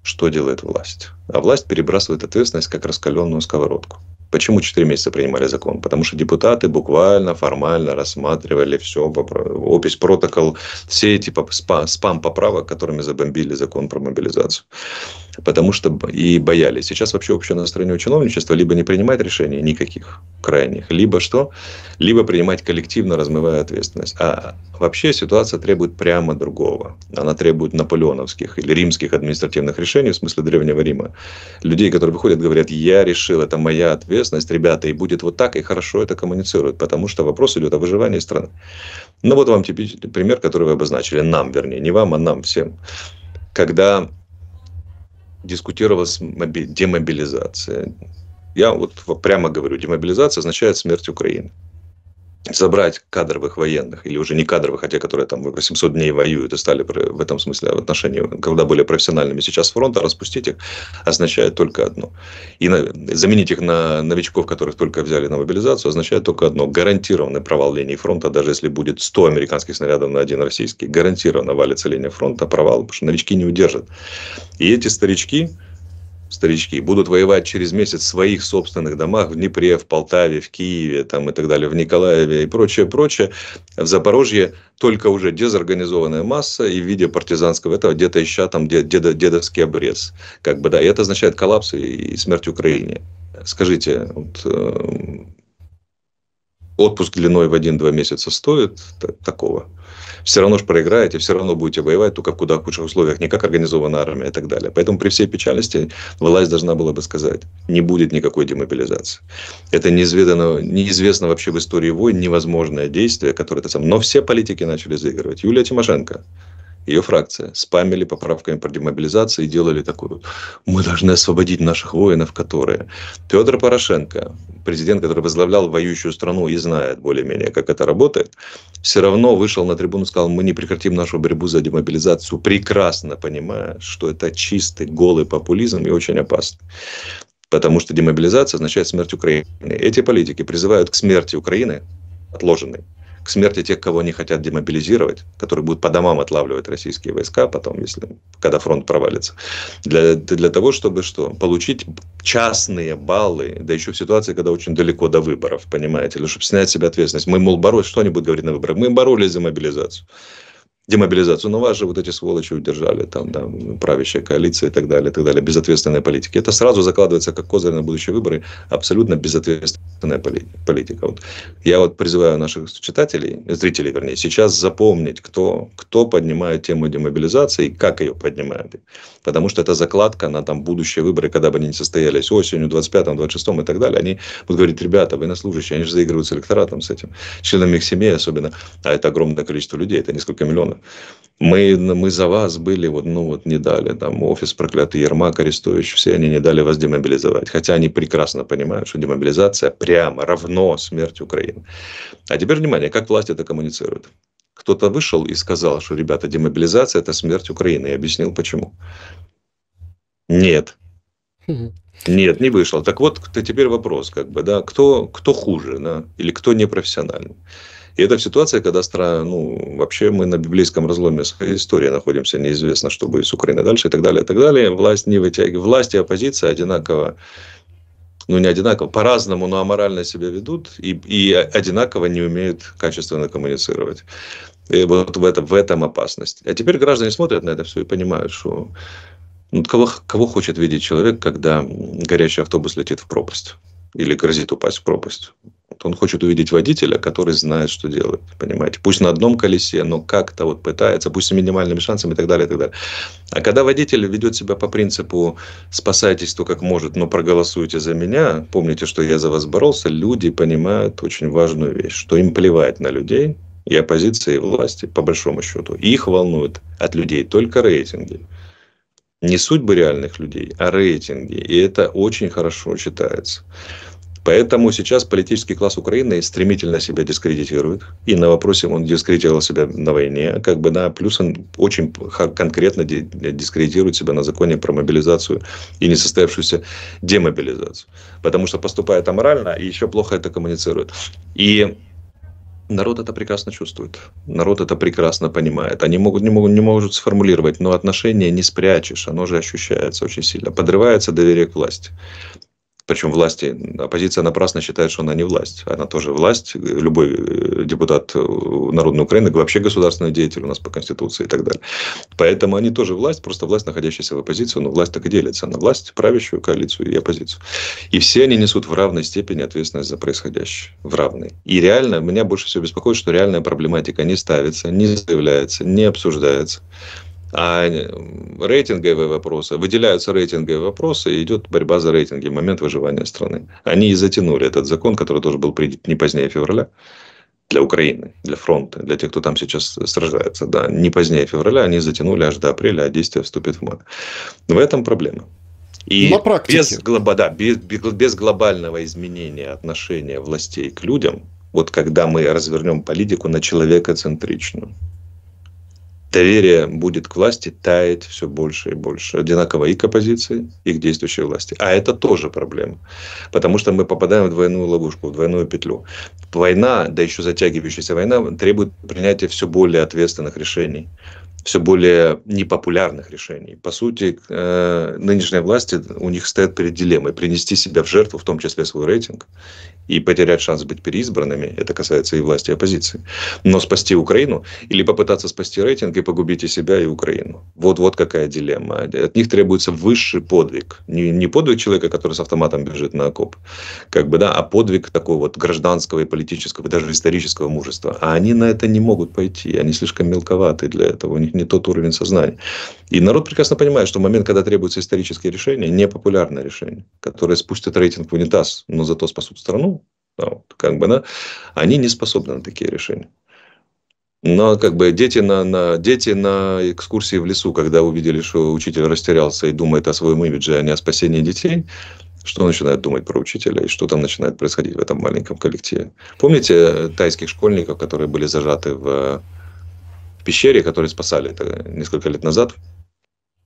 что делает власть. А власть перебрасывает ответственность как раскаленную сковородку. Почему 4 месяца принимали закон? Потому что депутаты буквально, формально рассматривали все, опись, протокол, все эти спам поправок, которыми забомбили закон про мобилизацию. Потому что и боялись. Сейчас вообще общее настроение у чиновничества либо не принимать решений никаких крайних, либо что? Либо принимать коллективно, размывая ответственность. А вообще ситуация требует прямо другого. Она требует наполеоновских или римских административных решений, в смысле Древнего Рима. Людей, которые выходят, говорят, я решил, это моя ответственность, ребята, и будет вот так, и хорошо это коммуницируют, потому что вопрос идет о выживании страны. Ну вот вам типичный пример, который вы обозначили, нам, вернее, не вам, а нам всем. Когда дискутировалась демобилизация. Я вот прямо говорю, демобилизация означает смерть Украины забрать кадровых военных, или уже не кадровых, а те, которые там 800 дней воюют и стали в этом смысле в отношении, когда были профессиональными, сейчас фронта, распустить их, означает только одно. И на, заменить их на новичков, которых только взяли на мобилизацию, означает только одно. Гарантированный провал линии фронта, даже если будет 100 американских снарядов на один российский, гарантированно валится линия фронта, провал, потому что новички не удержат. И эти старички, старички, будут воевать через месяц в своих собственных домах в Днепре, в Полтаве, в Киеве там, и так далее, в Николаеве и прочее, прочее. В Запорожье только уже дезорганизованная масса и в виде партизанского этого где-то ища там деда, дедовский обрез. Как бы, да, и это означает коллапс и смерть Украине. Скажите, вот, э, отпуск длиной в 1-2 месяца стоит такого? все равно же проиграете, все равно будете воевать, только в куда худших условиях, не как организованная армия и так далее. Поэтому при всей печальности власть должна была бы сказать, не будет никакой демобилизации. Это неизведано, неизвестно вообще в истории войн невозможное действие, которое это сам. Но все политики начали заигрывать. Юлия Тимошенко, ее фракция спамили поправками про демобилизацию и делали такую. Мы должны освободить наших воинов, которые... Петр Порошенко, президент, который возглавлял воюющую страну и знает более-менее, как это работает, все равно вышел на трибуну и сказал, мы не прекратим нашу борьбу за демобилизацию, прекрасно понимая, что это чистый, голый популизм и очень опасно. Потому что демобилизация означает смерть Украины. Эти политики призывают к смерти Украины, отложенной, к смерти тех, кого они хотят демобилизировать, которые будут по домам отлавливать российские войска потом, если, когда фронт провалится. Для, для того, чтобы что? Получить частные баллы, да еще в ситуации, когда очень далеко до выборов, понимаете, или чтобы снять с себя ответственность. Мы, мол, боролись, что они будут говорить на выборах? Мы боролись за мобилизацию демобилизацию. Но вас же вот эти сволочи удержали, там, да, правящая коалиция и так далее, и так далее, безответственная политика. Это сразу закладывается как козырь на будущие выборы, абсолютно безответственная политика. Вот. Я вот призываю наших читателей, зрителей, вернее, сейчас запомнить, кто, кто поднимает тему демобилизации и как ее поднимает. Потому что это закладка на там, будущие выборы, когда бы они не состоялись осенью, 25-м, 26-м и так далее. Они будут говорить, ребята, военнослужащие, они же заигрывают с электоратом, с этим, членами их семей особенно. А это огромное количество людей, это несколько миллионов. Мы, мы за вас были, вот, ну вот не дали, там офис проклятый Ермак, Арестович, все они не дали вас демобилизовать. Хотя они прекрасно понимают, что демобилизация прямо равно смерть Украины. А теперь внимание, как власть это коммуницирует. Кто-то вышел и сказал, что, ребята, демобилизация – это смерть Украины. И объяснил, почему. Нет. Нет, не вышел. Так вот, теперь вопрос, как бы, да, кто, кто хуже, да, или кто непрофессиональный. И это в ситуации, когда страна, ну, вообще мы на библейском разломе своей истории находимся, неизвестно, что будет с Украиной дальше и так далее, и так далее. Власть не вытягивает. Власть и оппозиция одинаково ну, не одинаково, по-разному, но аморально себя ведут и, и одинаково не умеют качественно коммуницировать. И вот в этом, в этом опасность. А теперь граждане смотрят на это все и понимают, что ну, кого, кого хочет видеть человек, когда горящий автобус летит в пропасть или грозит упасть в пропасть. Он хочет увидеть водителя, который знает, что делает. Понимаете? Пусть на одном колесе, но как-то вот пытается, пусть с минимальными шансами и так далее, и так далее. А когда водитель ведет себя по принципу «спасайтесь то как может, но проголосуйте за меня», помните, что я за вас боролся, люди понимают очень важную вещь, что им плевать на людей, и оппозиции, и власти, по большому счету. Их волнуют от людей только рейтинги не судьбы реальных людей, а рейтинги. И это очень хорошо читается. Поэтому сейчас политический класс Украины стремительно себя дискредитирует. И на вопросе он дискредитировал себя на войне. Как бы, да, плюс он очень конкретно дискредитирует себя на законе про мобилизацию и несостоявшуюся демобилизацию. Потому что поступает аморально и еще плохо это коммуницирует. И Народ это прекрасно чувствует. Народ это прекрасно понимает. Они могут, не, могут, не могут сформулировать, но отношения не спрячешь. Оно же ощущается очень сильно. Подрывается доверие к власти причем власти, оппозиция напрасно считает, что она не власть. Она тоже власть. Любой э, депутат Народной Украины вообще государственный деятель у нас по Конституции и так далее. Поэтому они тоже власть, просто власть, находящаяся в оппозиции, но власть так и делится на власть, правящую коалицию и оппозицию. И все они несут в равной степени ответственность за происходящее. В равной. И реально, меня больше всего беспокоит, что реальная проблематика не ставится, не заявляется, не обсуждается а рейтинговые вопросы, выделяются рейтинговые вопросы, и идет борьба за рейтинги момент выживания страны. Они и затянули этот закон, который должен был принят не позднее февраля для Украины, для фронта, для тех, кто там сейчас сражается. Да, не позднее февраля, они затянули аж до апреля, а действие вступит в май. В этом проблема. И На практике. Без, да, без, без глобального изменения отношения властей к людям, вот когда мы развернем политику на человекоцентричную, доверие будет к власти таять все больше и больше. Одинаково и к оппозиции, и к действующей власти. А это тоже проблема. Потому что мы попадаем в двойную ловушку, в двойную петлю. Война, да еще затягивающаяся война, требует принятия все более ответственных решений все более непопулярных решений. По сути, э, нынешние власти, у них стоят перед дилеммой принести себя в жертву, в том числе свой рейтинг, и потерять шанс быть переизбранными, это касается и власти, и оппозиции, но спасти Украину или попытаться спасти рейтинг и погубить и себя, и Украину. Вот, вот какая дилемма. От них требуется высший подвиг. Не, не подвиг человека, который с автоматом бежит на окоп, как бы, да, а подвиг такого вот гражданского и политического, даже исторического мужества. А они на это не могут пойти, они слишком мелковаты для этого, у них не тот уровень сознания. И народ прекрасно понимает, что в момент, когда требуются исторические решения, непопулярные решения, которые спустят рейтинг в унитаз, но зато спасут страну, как бы, да, они не способны на такие решения. Но как бы дети на, на, дети на экскурсии в лесу, когда увидели, что учитель растерялся и думает о своем имидже, а не о спасении детей, что начинают думать про учителя и что там начинает происходить в этом маленьком коллективе. Помните тайских школьников, которые были зажаты в, в пещере, которые спасали это несколько лет назад?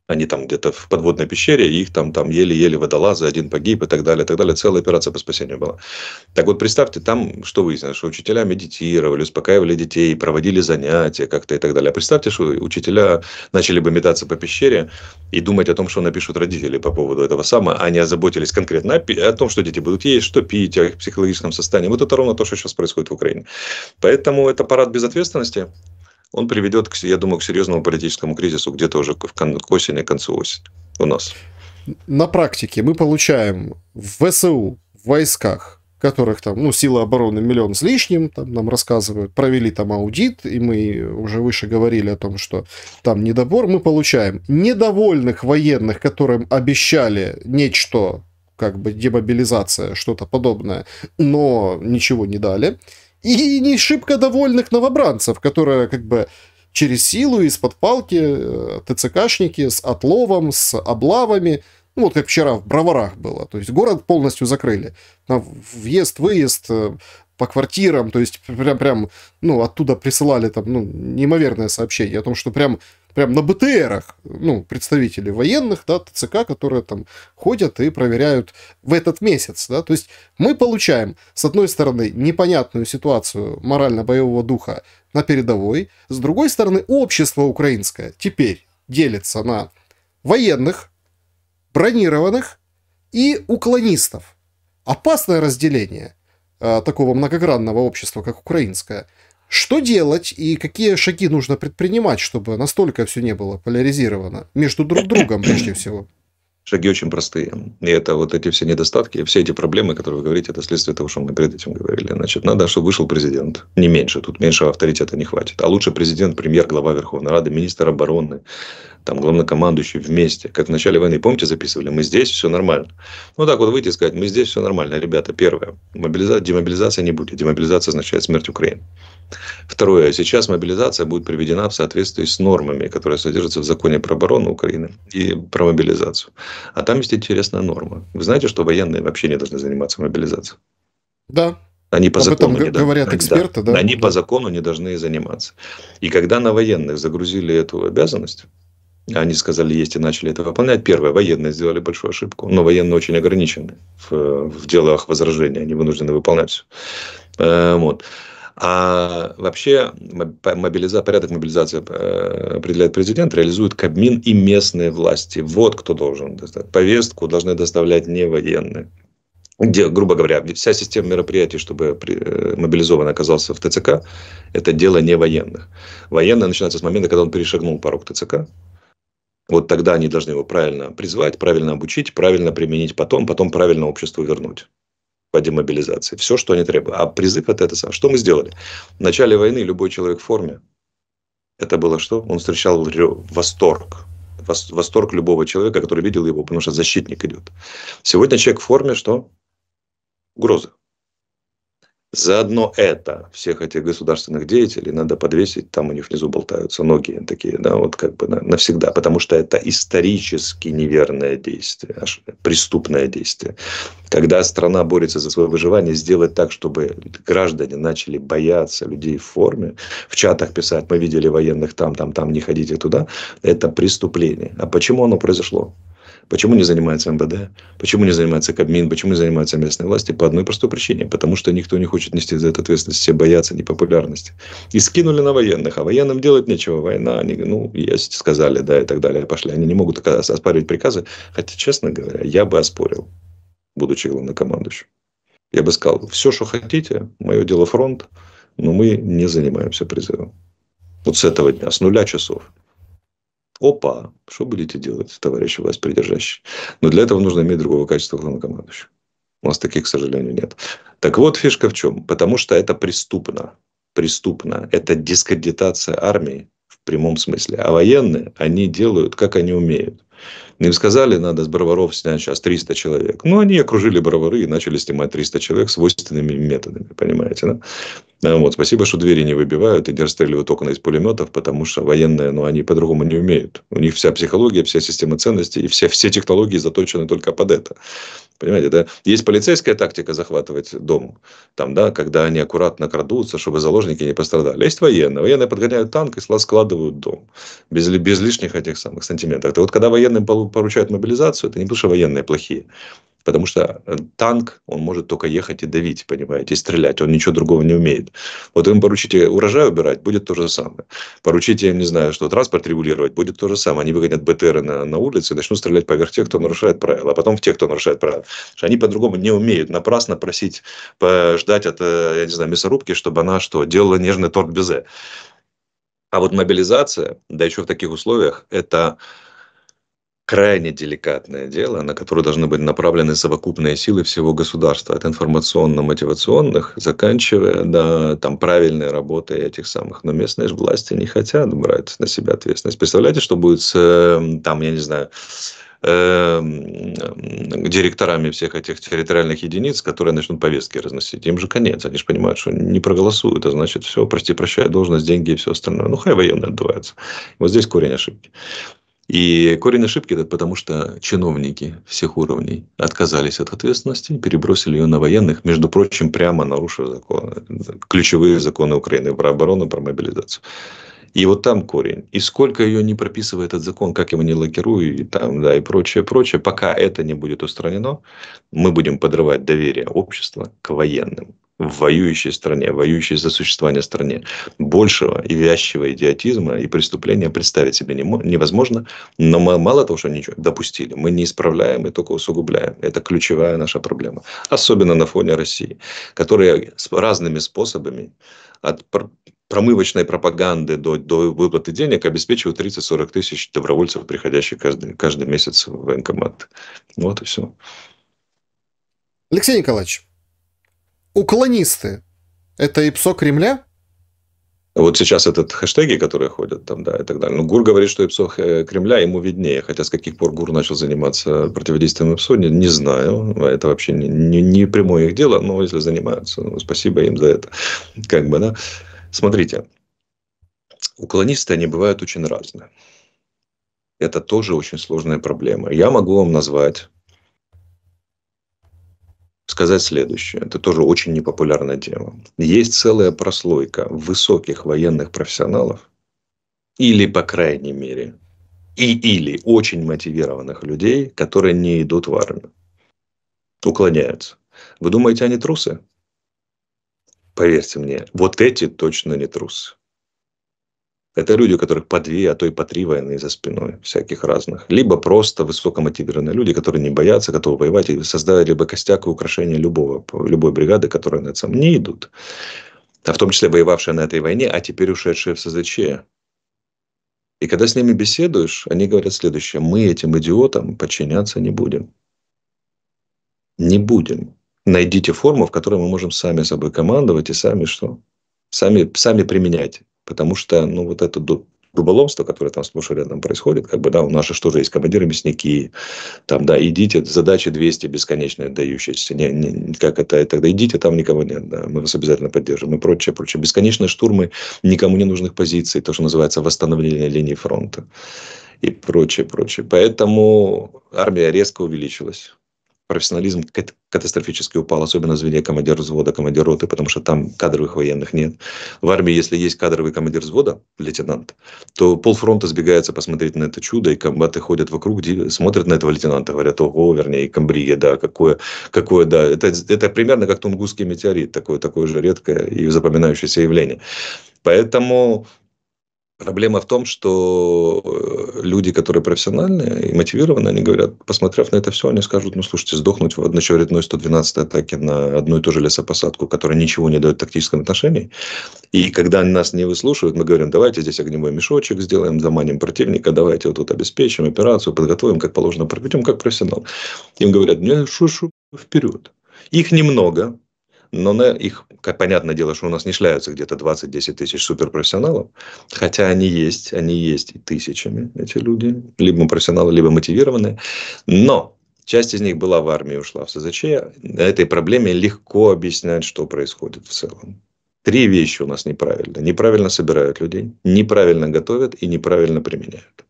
Они там где-то в подводной пещере, их там, там еле-еле водолазы, один погиб и так далее, и так далее. Целая операция по спасению была. Так вот, представьте, там что выяснилось, что учителя медитировали, успокаивали детей, проводили занятия как-то и так далее. А представьте, что учителя начали бы метаться по пещере и думать о том, что напишут родители по поводу этого самого, а не озаботились конкретно о, о том, что дети будут есть, что пить, о их психологическом состоянии. Вот это ровно то, что сейчас происходит в Украине. Поэтому это парад безответственности он приведет, я думаю, к серьезному политическому кризису где-то уже к, к осени, к концу осени у нас. На практике мы получаем в ВСУ, в войсках, которых там, ну, сила обороны миллион с лишним, там нам рассказывают, провели там аудит, и мы уже выше говорили о том, что там недобор, мы получаем недовольных военных, которым обещали нечто, как бы демобилизация, что-то подобное, но ничего не дали и не шибко довольных новобранцев, которые как бы через силу из-под палки э, ТЦКшники с отловом, с облавами, ну вот как вчера в Броварах было, то есть город полностью закрыли, на въезд, выезд, э, по квартирам, то есть прям, прям, ну, оттуда присылали там, ну, неимоверное сообщение о том, что прям, прям на БТРах, ну, представители военных, да, ТЦК, которые там ходят и проверяют в этот месяц, да, то есть мы получаем, с одной стороны, непонятную ситуацию морально-боевого духа на передовой, с другой стороны, общество украинское теперь делится на военных, бронированных и уклонистов. Опасное разделение – такого многогранного общества, как украинское. Что делать и какие шаги нужно предпринимать, чтобы настолько все не было поляризировано между друг другом прежде всего? Шаги очень простые. И это вот эти все недостатки, все эти проблемы, которые вы говорите, это следствие того, что мы перед этим говорили. Значит, надо, чтобы вышел президент. Не меньше. Тут меньшего авторитета не хватит. А лучше президент, премьер, глава Верховной Рады, министр обороны, там главнокомандующий вместе. Как в начале войны, помните, записывали, мы здесь, все нормально. Ну так вот выйти и сказать, мы здесь, все нормально. Ребята, первое, мобилизация, демобилизация не будет. Демобилизация означает смерть Украины. Второе, сейчас мобилизация будет приведена в соответствии с нормами, которые содержатся в законе про оборону Украины и про мобилизацию. А там есть интересная норма. Вы знаете, что военные вообще не должны заниматься мобилизацией? Да, они по Об закону этом не говорят да, эксперты, да? да? Они по закону не должны заниматься. И когда на военных загрузили эту обязанность, они сказали есть и начали это выполнять. Первое, военные сделали большую ошибку, но военные очень ограничены в, в делах возражения, они вынуждены выполнять все. Э, вот. А вообще мобилиза, порядок мобилизации э, определяет президент, реализует Кабмин и местные власти. Вот кто должен доставить. Повестку должны доставлять не военные где, грубо говоря, вся система мероприятий, чтобы э, мобилизованный оказался в ТЦК, это дело не военных. Военное начинается с момента, когда он перешагнул порог ТЦК, вот тогда они должны его правильно призвать, правильно обучить, правильно применить потом, потом правильно обществу вернуть по демобилизации. Все, что они требуют. А призыв это это самое. Что мы сделали? В начале войны любой человек в форме, это было что? Он встречал восторг. Восторг любого человека, который видел его, потому что защитник идет. Сегодня человек в форме, что? Угроза. Заодно это всех этих государственных деятелей надо подвесить, там у них внизу болтаются ноги такие, да, вот как бы навсегда, потому что это исторически неверное действие, преступное действие. Когда страна борется за свое выживание, сделать так, чтобы граждане начали бояться людей в форме, в чатах писать, мы видели военных там, там, там, не ходите туда, это преступление. А почему оно произошло? Почему не занимается МВД? Почему не занимается Кабмин? Почему не занимаются местные власти? По одной простой причине. Потому что никто не хочет нести за это ответственность. Все боятся непопулярности. И скинули на военных. А военным делать нечего. Война, они, ну, есть, сказали, да, и так далее. Пошли. Они не могут оспаривать приказы. Хотя, честно говоря, я бы оспорил, будучи главнокомандующим. Я бы сказал, все, что хотите, мое дело фронт, но мы не занимаемся призывом. Вот с этого дня, с нуля часов. Опа, что будете делать, товарищи вас придержащие? Но для этого нужно иметь другого качества главнокомандующего. У нас таких, к сожалению, нет. Так вот, фишка в чем? Потому что это преступно. Преступно. Это дискредитация армии в прямом смысле. А военные, они делают, как они умеют. Им сказали, надо с броваров снять сейчас 300 человек. Ну, они окружили бровары и начали снимать 300 человек свойственными методами, понимаете, да? Вот, спасибо, что двери не выбивают и не расстреливают окна из пулеметов, потому что военные, ну, они по-другому не умеют. У них вся психология, вся система ценностей и все, все технологии заточены только под это. Понимаете, да? Есть полицейская тактика захватывать дом, там, да, когда они аккуратно крадутся, чтобы заложники не пострадали. Есть военные. Военные подгоняют танк и складывают дом. Без, без лишних этих самых сантиметров. Так вот, когда военным поручают мобилизацию, это не потому, что военные плохие. Потому что э, танк, он может только ехать и давить, понимаете, и стрелять. Он ничего другого не умеет. Вот им поручите урожай убирать, будет то же самое. Поручите им, не знаю, что транспорт регулировать, будет то же самое. Они выгонят БТРы на, на улице и начнут стрелять поверх тех, кто нарушает правила, а потом в тех, кто нарушает правила. Потому что они по-другому не умеют. Напрасно просить ждать от, э, я не знаю, мясорубки, чтобы она что, делала нежный торт безе. А вот мобилизация, да еще в таких условиях, это крайне деликатное дело, на которое должны быть направлены совокупные силы всего государства, от информационно-мотивационных, заканчивая до там, правильной работы этих самых. Но местные же власти не хотят брать на себя ответственность. Представляете, что будет с, эм, там, я не знаю, эм, директорами всех этих территориальных единиц, которые начнут повестки разносить. Им же конец. Они же понимают, что не проголосуют. А значит, все, прости, прощай, должность, деньги и все остальное. Ну, хай военные отдуваются. Вот здесь корень ошибки. И корень ошибки это потому, что чиновники всех уровней отказались от ответственности перебросили ее на военных, между прочим, прямо нарушив законы, ключевые законы Украины про оборону, про мобилизацию. И вот там корень. И сколько ее не прописывает этот закон, как его не лакирую, и там, да, и прочее, прочее, пока это не будет устранено, мы будем подрывать доверие общества к военным в воюющей стране, воюющей за существование стране. Большего и вязчего идиотизма и преступления представить себе невозможно. Но мы мало того, что ничего допустили, мы не исправляем и только усугубляем. Это ключевая наша проблема. Особенно на фоне России, которая с разными способами от промывочной пропаганды до, до выплаты денег обеспечивают 30-40 тысяч добровольцев, приходящих каждый, каждый месяц в военкомат. Вот и все. Алексей Николаевич, уклонисты – это ИПСО Кремля? Вот сейчас этот хэштеги, которые ходят там, да, и так далее. Ну, ГУР говорит, что ИПСО Кремля ему виднее. Хотя с каких пор ГУР начал заниматься противодействием ИПСО, не, не знаю. Это вообще не, не, не прямое их дело, но если занимаются, ну, спасибо им за это. Как бы, да. Смотрите, уклонисты, они бывают очень разные. Это тоже очень сложная проблема. Я могу вам назвать сказать следующее. Это тоже очень непопулярная тема. Есть целая прослойка высоких военных профессионалов, или, по крайней мере, и или очень мотивированных людей, которые не идут в армию. Уклоняются. Вы думаете, они трусы? Поверьте мне, вот эти точно не трусы. Это люди, у которых по две, а то и по три войны за спиной, всяких разных. Либо просто высокомотивированные люди, которые не боятся, готовы воевать и создали либо костяк и украшение любого, любой бригады, которая на этом не идут. А в том числе воевавшие на этой войне, а теперь ушедшие в СЗЧ. И когда с ними беседуешь, они говорят следующее. Мы этим идиотам подчиняться не будем. Не будем. Найдите форму, в которой мы можем сами собой командовать и сами что? Сами, сами применять. Потому что, ну, вот это дуболомство, которое там сплошь и рядом происходит, как бы, да, у нас же что же есть командиры мясники, там, да, идите, задачи 200 бесконечно дающиеся, не, не, как это, и тогда идите, там никого нет, да, мы вас обязательно поддержим и прочее, прочее. Бесконечные штурмы никому не нужных позиций, то, что называется восстановление линии фронта и прочее, прочее. Поэтому армия резко увеличилась профессионализм катастрофически упал, особенно в звене командир взвода, командир роты, потому что там кадровых военных нет. В армии, если есть кадровый командир взвода, лейтенант, то полфронта сбегается посмотреть на это чудо, и комбаты ходят вокруг, смотрят на этого лейтенанта, говорят, ого, вернее, камбрия, да, какое, какое, да. Это, это примерно как тунгусский метеорит, такое, такое же редкое и запоминающееся явление. Поэтому Проблема в том, что э, люди, которые профессиональные и мотивированные, они говорят, посмотрев на это все, они скажут, ну, слушайте, сдохнуть в очередной 112 атаке на одну и ту же лесопосадку, которая ничего не дает в тактическом отношении. И когда нас не выслушивают, мы говорим, давайте здесь огневой мешочек сделаем, заманим противника, давайте вот тут обеспечим операцию, подготовим, как положено, проведем как профессионал. Им говорят, не, шу, шу, вперед. Их немного, но на их, как понятное дело, что у нас не шляются где-то 20-10 тысяч суперпрофессионалов, хотя они есть, они есть и тысячами, эти люди, либо профессионалы, либо мотивированные, но часть из них была в армии, ушла в СЗЧ, этой проблеме легко объяснять, что происходит в целом. Три вещи у нас неправильно. Неправильно собирают людей, неправильно готовят и неправильно применяют.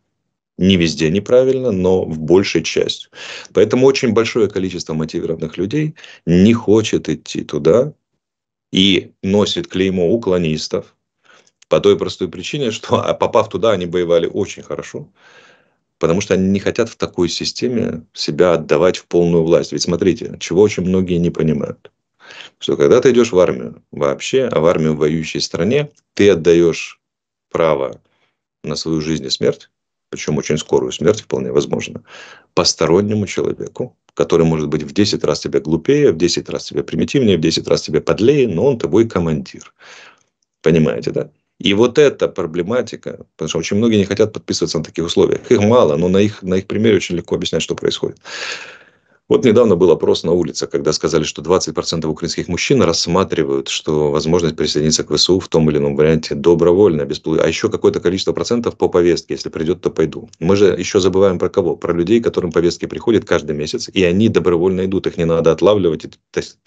Не везде неправильно, но в большей части. Поэтому очень большое количество мотивированных людей не хочет идти туда и носит клеймо уклонистов по той простой причине, что а попав туда, они воевали очень хорошо. Потому что они не хотят в такой системе себя отдавать в полную власть. Ведь смотрите, чего очень многие не понимают. Что когда ты идешь в армию вообще, а в армию в воюющей стране, ты отдаешь право на свою жизнь и смерть причем очень скорую смерть вполне возможно, постороннему человеку, который может быть в 10 раз тебя глупее, в 10 раз тебя примитивнее, в 10 раз тебя подлее, но он твой командир. Понимаете, да? И вот эта проблематика, потому что очень многие не хотят подписываться на таких условиях. Их мало, но на их, на их примере очень легко объяснять, что происходит. Вот недавно был опрос на улице, когда сказали, что 20% украинских мужчин рассматривают, что возможность присоединиться к ВСУ в том или ином варианте добровольно, бесплатно. А еще какое-то количество процентов по повестке. Если придет, то пойду. Мы же еще забываем про кого? Про людей, которым повестки приходят каждый месяц, и они добровольно идут. Их не надо отлавливать и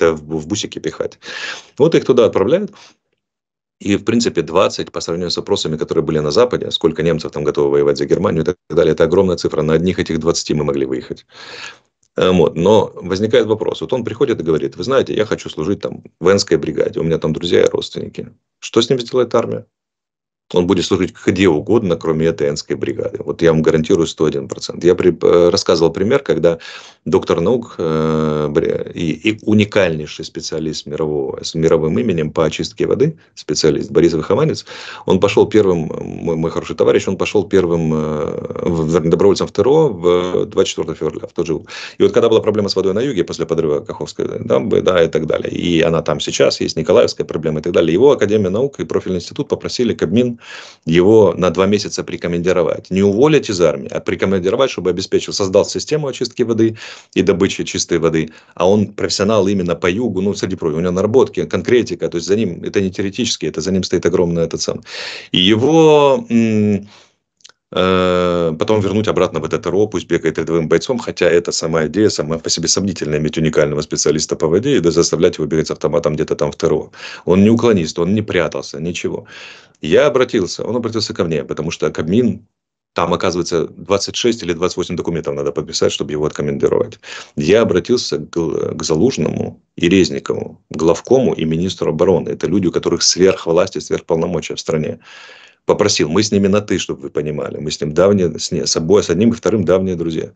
в бусики пихать. Вот их туда отправляют. И, в принципе, 20 по сравнению с опросами, которые были на Западе, сколько немцев там готовы воевать за Германию и так далее, это огромная цифра. На одних этих 20 мы могли выехать. Э, вот. Но возникает вопрос. Вот он приходит и говорит, вы знаете, я хочу служить там в воинской бригаде, у меня там друзья и родственники. Что с ним сделает армия? Он будет служить где угодно, кроме этой энской бригады. Вот я вам гарантирую 101%. Я при, э, рассказывал пример, когда доктор наук э, и, и уникальнейший специалист мирового, с мировым именем по очистке воды, специалист Борис Выхованец, он пошел первым, мой, мой хороший товарищ, он пошел первым э, добровольцем в ТРО в 24 февраля, в тот же И вот когда была проблема с водой на юге после подрыва Каховской дамбы, да, и так далее, и она там сейчас есть, Николаевская проблема и так далее, его Академия наук и профильный институт попросили Кабмин его на два месяца прикомандировать. Не уволить из армии, а прикомандировать, чтобы обеспечил, создал систему очистки воды и добычи чистой воды. А он профессионал именно по югу, ну, среди прочего, у него наработки, конкретика, то есть за ним, это не теоретически, это за ним стоит огромный этот сам. И его э, потом вернуть обратно в этот ТРО, пусть бегает рядовым бойцом, хотя это сама идея, сама по себе сомнительная, иметь уникального специалиста по воде и заставлять его бегать с автоматом где-то там в ТРО. Он не уклонист, он не прятался, ничего. Я обратился, он обратился ко мне, потому что Кабмин, там, оказывается, 26 или 28 документов надо подписать, чтобы его откомендировать. Я обратился к, к Залужному и Резникову, главкому и министру обороны. Это люди, у которых сверхвласти, сверхполномочия в стране. Попросил, мы с ними на «ты», чтобы вы понимали. Мы с ним давние, с, не, с собой, с одним и вторым давние друзья.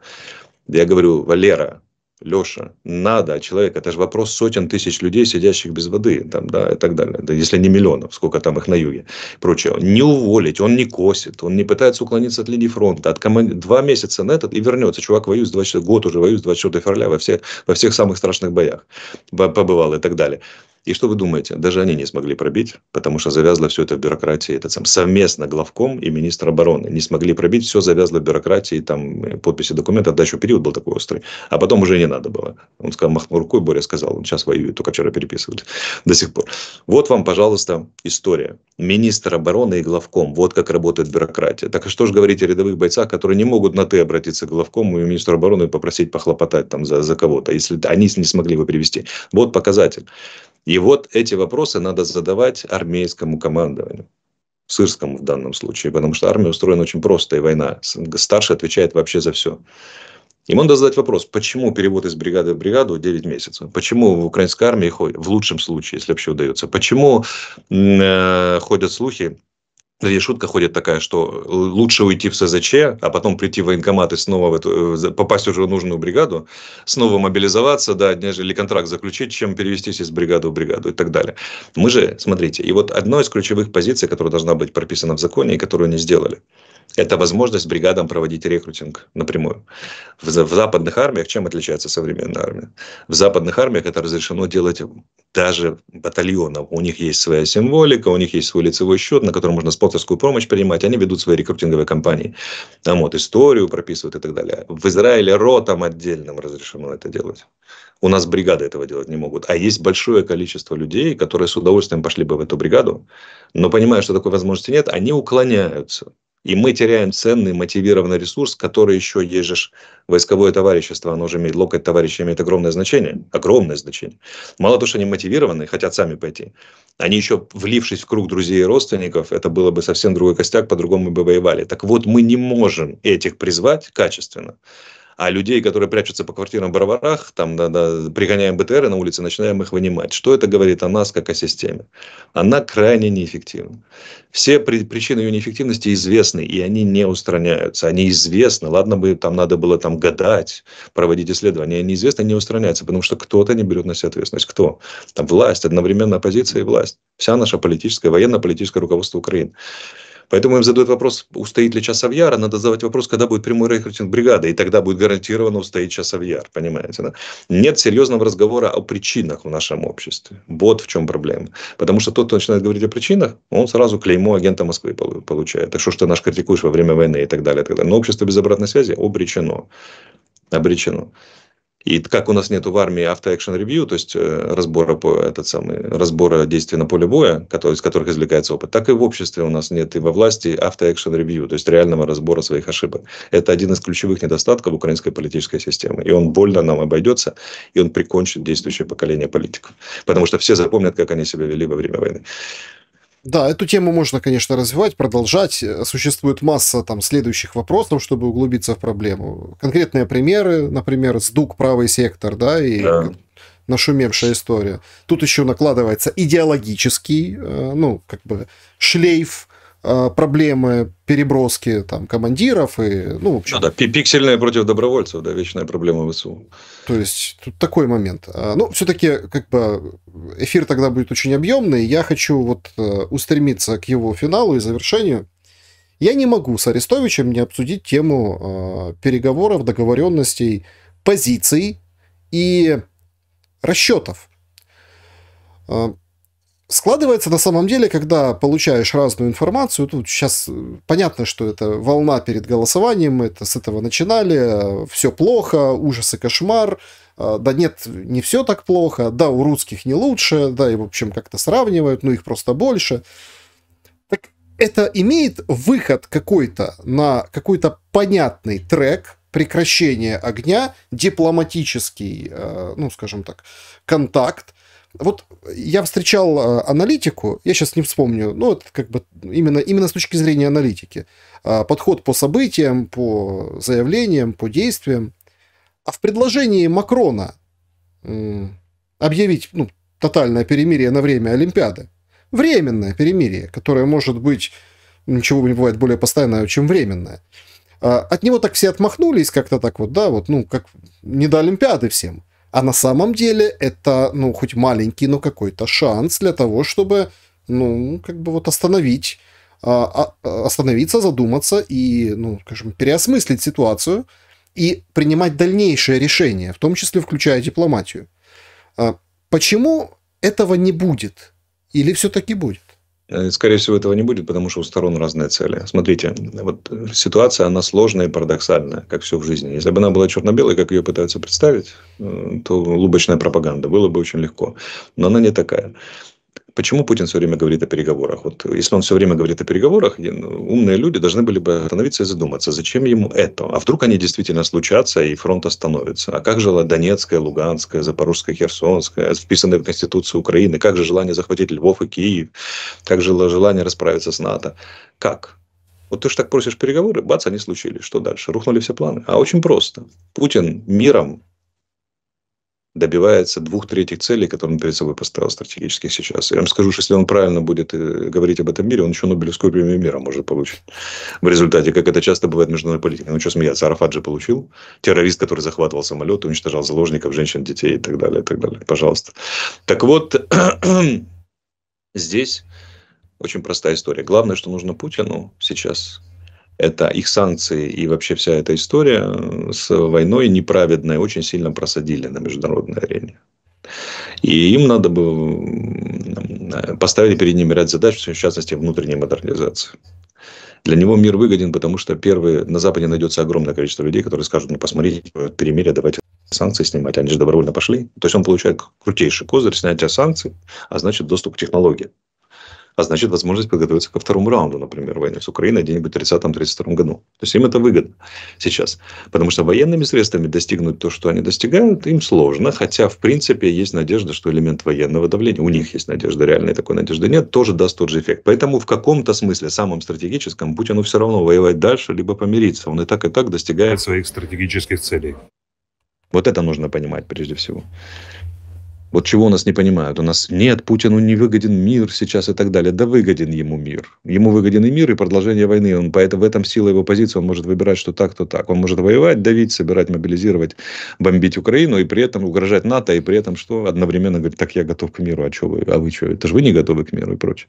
Я говорю, Валера, Леша, надо, человек, это же вопрос сотен тысяч людей, сидящих без воды, там, да, и так далее. Да, если не миллионов, сколько там их на юге, прочее. Не уволить, он не косит, он не пытается уклониться от линии фронта. От команд... Два месяца на этот и вернется. Чувак воюет с 24, год уже воюет с 24 февраля во всех, во всех самых страшных боях побывал и так далее. И что вы думаете? Даже они не смогли пробить, потому что завязло все это в бюрократии. Это сам, совместно главком и министр обороны не смогли пробить, все завязло в бюрократии, там э, подписи документов, да еще период был такой острый. А потом уже не надо было. Он сказал, махнул рукой, Боря сказал, он сейчас воюет, только вчера переписывают до сих пор. Вот вам, пожалуйста, история. Министр обороны и главком. Вот как работает бюрократия. Так что же говорить о рядовых бойцах, которые не могут на «ты» обратиться к главкому и министру обороны попросить похлопотать там за, за кого-то, если они не смогли его привести. Вот показатель. И вот эти вопросы надо задавать армейскому командованию. Сырскому в данном случае, потому что армия устроена очень просто, и война. Старший отвечает вообще за все. Ему надо задать вопрос, почему перевод из бригады в бригаду 9 месяцев? Почему в украинской армии ходят, в лучшем случае, если вообще удается, почему э, ходят слухи, где шутка ходит такая, что лучше уйти в СЗЧ, а потом прийти в военкомат и снова в эту, э, попасть уже в нужную бригаду, снова мобилизоваться, да, или контракт заключить, чем перевестись из бригады в бригаду и так далее. Мы же, смотрите, и вот одно из ключевых позиций, которая должна быть прописана в законе и которую не сделали – это возможность бригадам проводить рекрутинг напрямую. В, в западных армиях чем отличается современная армия? В западных армиях это разрешено делать даже батальонов. У них есть своя символика, у них есть свой лицевой счет, на котором можно спонсорскую помощь принимать. Они ведут свои рекрутинговые кампании. Там вот историю прописывают и так далее. В Израиле ротам отдельным разрешено это делать. У нас бригады этого делать не могут. А есть большое количество людей, которые с удовольствием пошли бы в эту бригаду, но понимая, что такой возможности нет, они уклоняются И мы теряем ценный, мотивированный ресурс, который еще есть же войсковое товарищество, оно же имеет, локоть товарища имеет огромное значение, огромное значение. Мало того, что они мотивированы, хотят сами пойти, они еще, влившись в круг друзей и родственников, это было бы совсем другой костяк, по-другому бы воевали. Так вот, мы не можем этих призвать качественно. А людей, которые прячутся по квартирам в Броварах, там, да, да, пригоняем БТР на улице, начинаем их вынимать. Что это говорит о нас, как о системе? Она крайне неэффективна. Все при, причины ее неэффективности известны, и они не устраняются. Они известны. Ладно бы там надо было там гадать, проводить исследования. Они известны, не устраняются, потому что кто-то не берет на себя ответственность. Кто? Там власть, одновременно оппозиция и власть. Вся наша политическая, военно-политическое руководство Украины. Поэтому им задают вопрос, устоит ли часов яра, надо задавать вопрос, когда будет прямой рекрутинг бригады, и тогда будет гарантированно устоит часов яр, понимаете? Да? Нет серьезного разговора о причинах в нашем обществе. Вот в чем проблема. Потому что тот, кто начинает говорить о причинах, он сразу клеймо агента Москвы получает. Так что, что ты наш критикуешь во время войны и так далее. И так далее. Но общество без обратной связи обречено. Обречено. И как у нас нету в армии автоэкшн ревью, то есть э, разбора, по, этот самый, разбора действий на поле боя, который, из которых извлекается опыт, так и в обществе у нас нет и во власти автоэкшн ревью, то есть реального разбора своих ошибок. Это один из ключевых недостатков украинской политической системы. И он больно нам обойдется, и он прикончит действующее поколение политиков. Потому что все запомнят, как они себя вели во время войны. Да, эту тему можно, конечно, развивать, продолжать. Существует масса там следующих вопросов, чтобы углубиться в проблему. Конкретные примеры, например, сдук правый сектор, да, и да. нашумевшая история. Тут еще накладывается идеологический, э, ну, как бы шлейф Э, проблемы переброски там командиров и ну в общем. Ну, да, пиксельная против добровольцев, да, вечная проблема ВСУ. То есть тут такой момент. А, ну, все-таки как бы эфир тогда будет очень объемный. Я хочу вот э, устремиться к его финалу и завершению. Я не могу с Арестовичем не обсудить тему э, переговоров, договоренностей, позиций и расчетов. Складывается на самом деле, когда получаешь разную информацию, тут сейчас э, понятно, что это волна перед голосованием, это с этого начинали, все плохо, ужас и кошмар, а, да нет, не все так плохо, да, у русских не лучше, да, и в общем как-то сравнивают, но их просто больше. Так это имеет выход какой-то на какой-то понятный трек, прекращение огня, дипломатический, э, ну, скажем так, контакт, вот я встречал а, аналитику, я сейчас не вспомню, ну, это как бы именно, именно с точки зрения аналитики. А, подход по событиям, по заявлениям, по действиям. А в предложении Макрона объявить ну, тотальное перемирие на время Олимпиады, временное перемирие, которое может быть, ничего не бывает более постоянное, чем временное, а, от него так все отмахнулись как-то так вот, да, вот, ну, как не до Олимпиады всем. А на самом деле это, ну, хоть маленький, но какой-то шанс для того, чтобы, ну, как бы вот остановить, а, а, остановиться, задуматься и, ну, скажем, переосмыслить ситуацию и принимать дальнейшие решения, в том числе включая дипломатию. А почему этого не будет? Или все-таки будет? Э, скорее всего, этого не будет, потому что у сторон разные цели. Смотрите, вот ситуация, она сложная и парадоксальная, как все в жизни. Если бы она была черно-белой, как ее пытаются представить, э, то лубочная пропаганда было бы очень легко. Но она не такая. Почему Путин все время говорит о переговорах? Вот если он все время говорит о переговорах, ну, умные люди должны были бы остановиться и задуматься, зачем ему это? А вдруг они действительно случатся и фронт остановится? А как же Донецкая, Луганская, Запорожская, Херсонская, вписанные в Конституцию Украины? Как же желание захватить Львов и Киев? Как же желание расправиться с НАТО? Как? Вот ты же так просишь переговоры, бац, они случились. Что дальше? Рухнули все планы. А очень просто. Путин миром добивается двух третьих целей, которые он перед собой поставил стратегических сейчас. Я вам скажу, что если он правильно будет э, говорить об этом мире, он еще Нобелевскую премию мира может получить. В результате, как это часто бывает в международной политике. Ну, что смеяться, Арафат же получил. Террорист, который захватывал самолеты, уничтожал заложников, женщин, детей и так далее, и так далее. Пожалуйста. Так вот, здесь очень простая история. Главное, что нужно Путину сейчас это их санкции и вообще вся эта история с войной неправедной очень сильно просадили на международной арене. И им надо бы поставить перед ними ряд задач, в частности, внутренней модернизации. Для него мир выгоден, потому что, первый, на Западе найдется огромное количество людей, которые скажут, ну, посмотрите, перемирие, давайте санкции снимать. Они же добровольно пошли. То есть, он получает крутейший козырь снятия санкций, а значит, доступ к технологиям. А значит возможность подготовиться ко второму раунду, например, войны с Украиной где-нибудь в 30-32 году. То есть им это выгодно сейчас. Потому что военными средствами достигнуть то, что они достигают, им сложно. Хотя, в принципе, есть надежда, что элемент военного давления, у них есть надежда, реальной такой надежды нет, тоже даст тот же эффект. Поэтому в каком-то смысле, самом стратегическом, Путину все равно воевать дальше, либо помириться. Он и так, и так достигает своих стратегических целей. Вот это нужно понимать прежде всего. Вот чего у нас не понимают. У нас нет, Путину не выгоден мир сейчас и так далее. Да выгоден ему мир. Ему выгоден и мир, и продолжение войны. Он, поэтому в этом сила его позиции. Он может выбирать, что так, то так. Он может воевать, давить, собирать, мобилизировать, бомбить Украину, и при этом угрожать НАТО, и при этом что? Одновременно говорит, так я готов к миру, а что вы? А вы что? Это же вы не готовы к миру и прочее.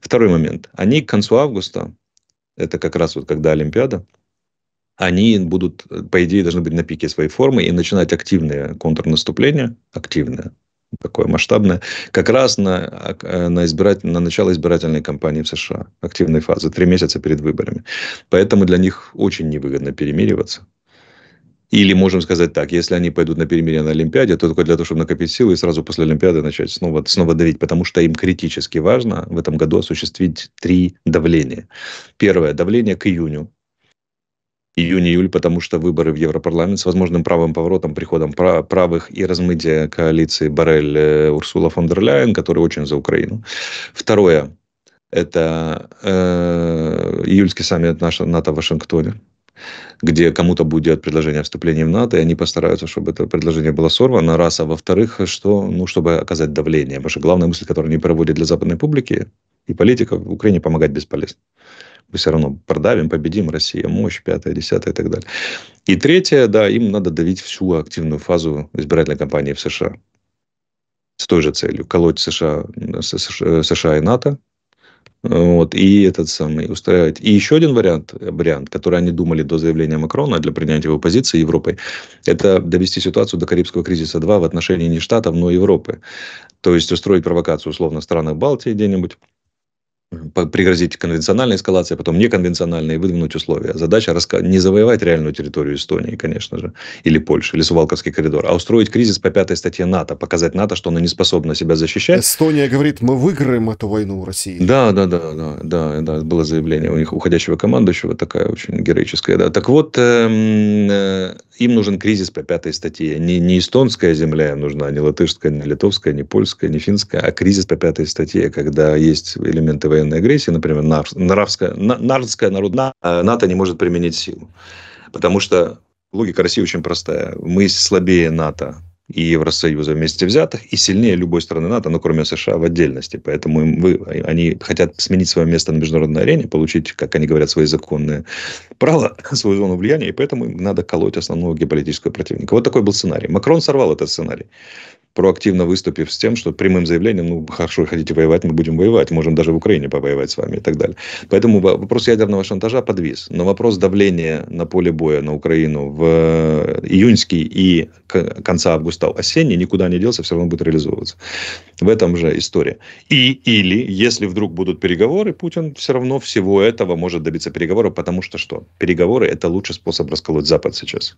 Второй момент. Они к концу августа, это как раз вот когда Олимпиада, они будут, по идее, должны быть на пике своей формы и начинать активное контрнаступление, активное, такое масштабное, как раз на, э, на, избиратель, на начало избирательной кампании в США, активной фазы, три месяца перед выборами. Поэтому для них очень невыгодно перемириваться. Или можем сказать так, если они пойдут на перемирие на Олимпиаде, то только для того, чтобы накопить силы и сразу после Олимпиады начать снова, снова давить, потому что им критически важно в этом году осуществить три давления. Первое – давление к июню, июнь-июль, потому что выборы в Европарламент с возможным правым поворотом, приходом правых и размытия коалиции Барель э, Урсула фон дер Ляйен, который очень за Украину. Второе – это э, июльский саммит НАТО в Вашингтоне где кому-то будет предложение о вступлении в НАТО, и они постараются, чтобы это предложение было сорвано, раз, а во-вторых, что, ну, чтобы оказать давление. Потому что главная мысль, которую они проводят для западной публики и политиков, в Украине помогать бесполезно мы все равно продавим, победим, Россия, мощь, пятое, десятое и так далее. И третье, да, им надо давить всю активную фазу избирательной кампании в США. С той же целью. Колоть США, США и НАТО, вот, и этот самый устраивать. И еще один вариант, вариант, который они думали до заявления Макрона для принятия его позиции Европой, это довести ситуацию до Карибского кризиса 2 в отношении не Штатов, но Европы. То есть устроить провокацию условно в странах Балтии где-нибудь, пригрозить конвенциональной эскалацией, а потом неконвенциональной и выдвинуть условия. Задача раска... не завоевать реальную территорию Эстонии, конечно же, или Польши, или Сувалковский коридор, а устроить кризис по пятой статье НАТО, показать НАТО, что оно не способно себя защищать. Эстония говорит, мы выиграем эту войну в России. Да, да, да, да, да, да, было заявление у них уходящего командующего, такая очень героическая. Да. Так вот, эм, э, им нужен кризис по пятой статье. Не, не эстонская земля им нужна, не латышская, не литовская, не польская, не финская, а кризис по пятой статье, когда есть элементы военной агрессии, например, нравская, нардская народная, а НАТО не может применить силу. Потому что логика России очень простая. Мы слабее НАТО и Евросоюза вместе взятых, и сильнее любой страны НАТО, но кроме США в отдельности. Поэтому им, вы, они хотят сменить свое место на международной арене, получить, как они говорят, свои законные права, свою зону влияния, и поэтому им надо колоть основного геополитического противника. Вот такой был сценарий. Макрон сорвал этот сценарий проактивно выступив с тем, что прямым заявлением, ну, хорошо, хотите воевать, мы будем воевать, можем даже в Украине повоевать с вами и так далее. Поэтому вопрос ядерного шантажа подвис. Но вопрос давления на поле боя на Украину в э, июньский и конца августа осенний никуда не делся, все равно будет реализовываться. В этом же история. И или, если вдруг будут переговоры, Путин все равно всего этого может добиться переговоров, потому что что? Переговоры – это лучший способ расколоть Запад сейчас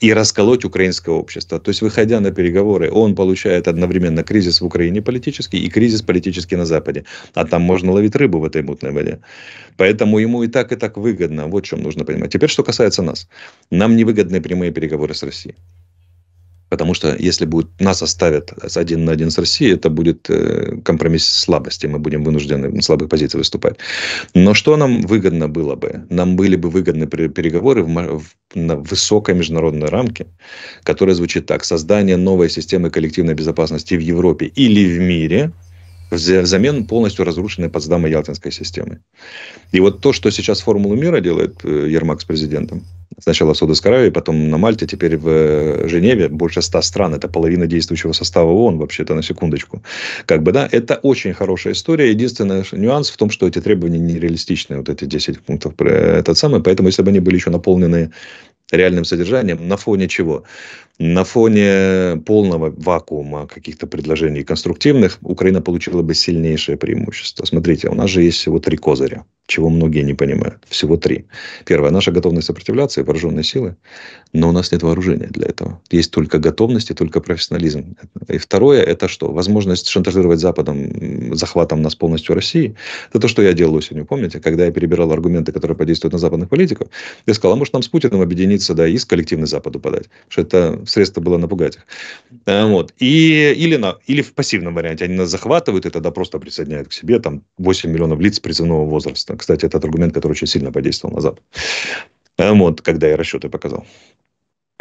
и расколоть украинское общество. То есть, выходя на переговоры, он получает одновременно кризис в Украине политический и кризис политический на Западе. А там можно ловить рыбу в этой мутной воде. Поэтому ему и так, и так выгодно. Вот в чем нужно понимать. Теперь, что касается нас. Нам невыгодны прямые переговоры с Россией. Потому что если будет, нас оставят один на один с Россией, это будет э, компромисс слабости. Мы будем вынуждены на слабых позициях выступать. Но что нам выгодно было бы? Нам были бы выгодны переговоры в, на высокой международной рамке, которая звучит так. Создание новой системы коллективной безопасности в Европе или в мире – взамен полностью разрушенной Потсдама-Ялтинской системы. И вот то, что сейчас Формулу мира делает э, Ермак с президентом, сначала в Саудовской Аравии, потом на Мальте, теперь в э, Женеве, больше ста стран, это половина действующего состава ООН, вообще-то, на секундочку. Как бы, да, это очень хорошая история. Единственный нюанс в том, что эти требования нереалистичны, вот эти 10 пунктов, этот самый, поэтому, если бы они были еще наполнены реальным содержанием, на фоне чего? На фоне полного вакуума каких-то предложений конструктивных Украина получила бы сильнейшее преимущество. Смотрите, у нас же есть всего три козыря, чего многие не понимают. Всего три. Первое, наша готовность сопротивляться и вооруженные силы, но у нас нет вооружения для этого. Есть только готовность и только профессионализм. И второе, это что? Возможность шантажировать Западом захватом нас полностью России. Это то, что я делал осенью, помните? Когда я перебирал аргументы, которые подействуют на западных политиков, я сказал, а может нам с Путиным объединиться, да, и с коллективный Западу подать. Что это средство было напугать их. А, вот. И, или, на, или в пассивном варианте они нас захватывают и тогда просто присоединяют к себе там 8 миллионов лиц призывного возраста. Кстати, этот аргумент, который очень сильно подействовал на Запад. А, вот, когда я расчеты показал.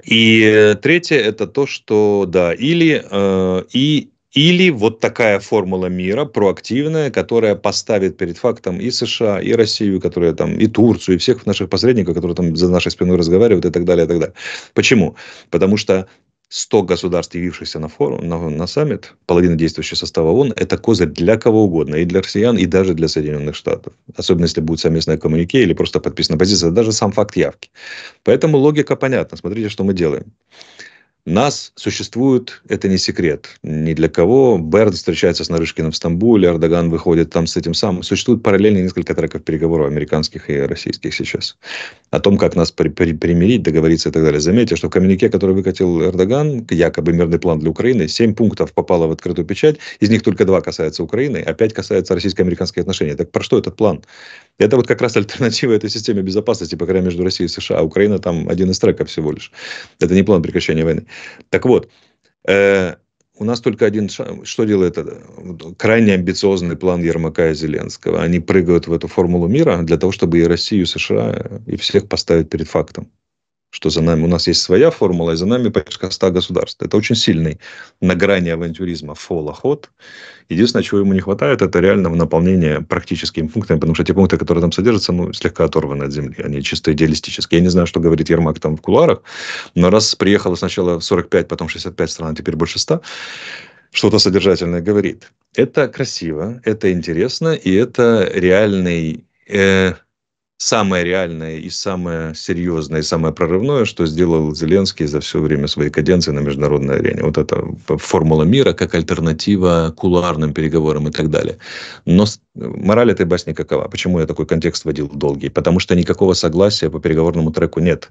И третье это то, что да, или э, и или вот такая формула мира, проактивная, которая поставит перед фактом и США, и Россию, которая там, и Турцию, и всех наших посредников, которые там за нашей спиной разговаривают и так далее, и так далее. Почему? Потому что 100 государств, явившихся на форум, на, на саммит, половина действующего состава ООН, это козырь для кого угодно, и для россиян, и даже для Соединенных Штатов. Особенно, если будет совместное коммунике или просто подписана позиция, даже сам факт явки. Поэтому логика понятна. Смотрите, что мы делаем нас существует, это не секрет, ни для кого. Берд встречается с Нарышкиным в Стамбуле, Эрдоган выходит там с этим самым. Существует параллельно несколько треков переговоров американских и российских сейчас. О том, как нас при, при, примирить, договориться и так далее. Заметьте, что в коммюнике, который выкатил Эрдоган, якобы мирный план для Украины, 7 пунктов попало в открытую печать, из них только 2 касаются Украины, а 5 касаются российско-американских отношений. Так про что этот план? Это вот как раз альтернатива этой системе безопасности, по крайней мере, между Россией и США. Украина там один из треков всего лишь. Это не план прекращения войны. Так вот, э, у нас только один шаг. Что делает это? Крайне амбициозный план Ермака и Зеленского. Они прыгают в эту формулу мира для того, чтобы и Россию, и США, и всех поставить перед фактом что за нами у нас есть своя формула, и за нами порядка 100 государств. Это очень сильный на грани авантюризма фолоход. Единственное, чего ему не хватает, это реального наполнения практическими пунктами, потому что те пункты, которые там содержатся, ну, слегка оторваны от земли. Они чисто идеалистические. Я не знаю, что говорит Ермак там в куларах, но раз приехало сначала 45, потом 65 стран, а теперь больше 100, что-то содержательное говорит. Это красиво, это интересно, и это реальный... Э, самое реальное и самое серьезное и самое прорывное, что сделал Зеленский за все время своей каденции на международной арене. Вот это формула мира как альтернатива кулуарным переговорам и так далее. Но мораль этой басни какова? Почему я такой контекст вводил долгий? Потому что никакого согласия по переговорному треку нет.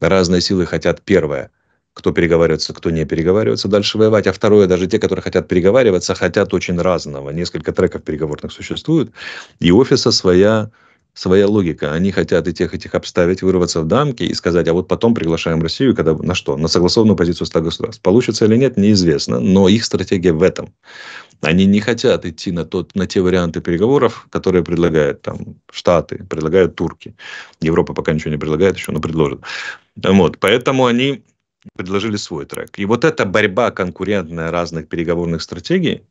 Разные силы хотят первое кто переговаривается, кто не переговаривается, дальше воевать. А второе, даже те, которые хотят переговариваться, хотят очень разного. Несколько треков переговорных существует. И офиса своя своя логика. Они хотят и тех, и тех обставить, вырваться в дамки и сказать, а вот потом приглашаем Россию, когда на что? На согласованную позицию 100 государств. Получится или нет, неизвестно, но их стратегия в этом. Они не хотят идти на, тот, на те варианты переговоров, которые предлагают там, Штаты, предлагают турки. Европа пока ничего не предлагает еще, но предложит. Вот, поэтому они предложили свой трек. И вот эта борьба конкурентная разных переговорных стратегий,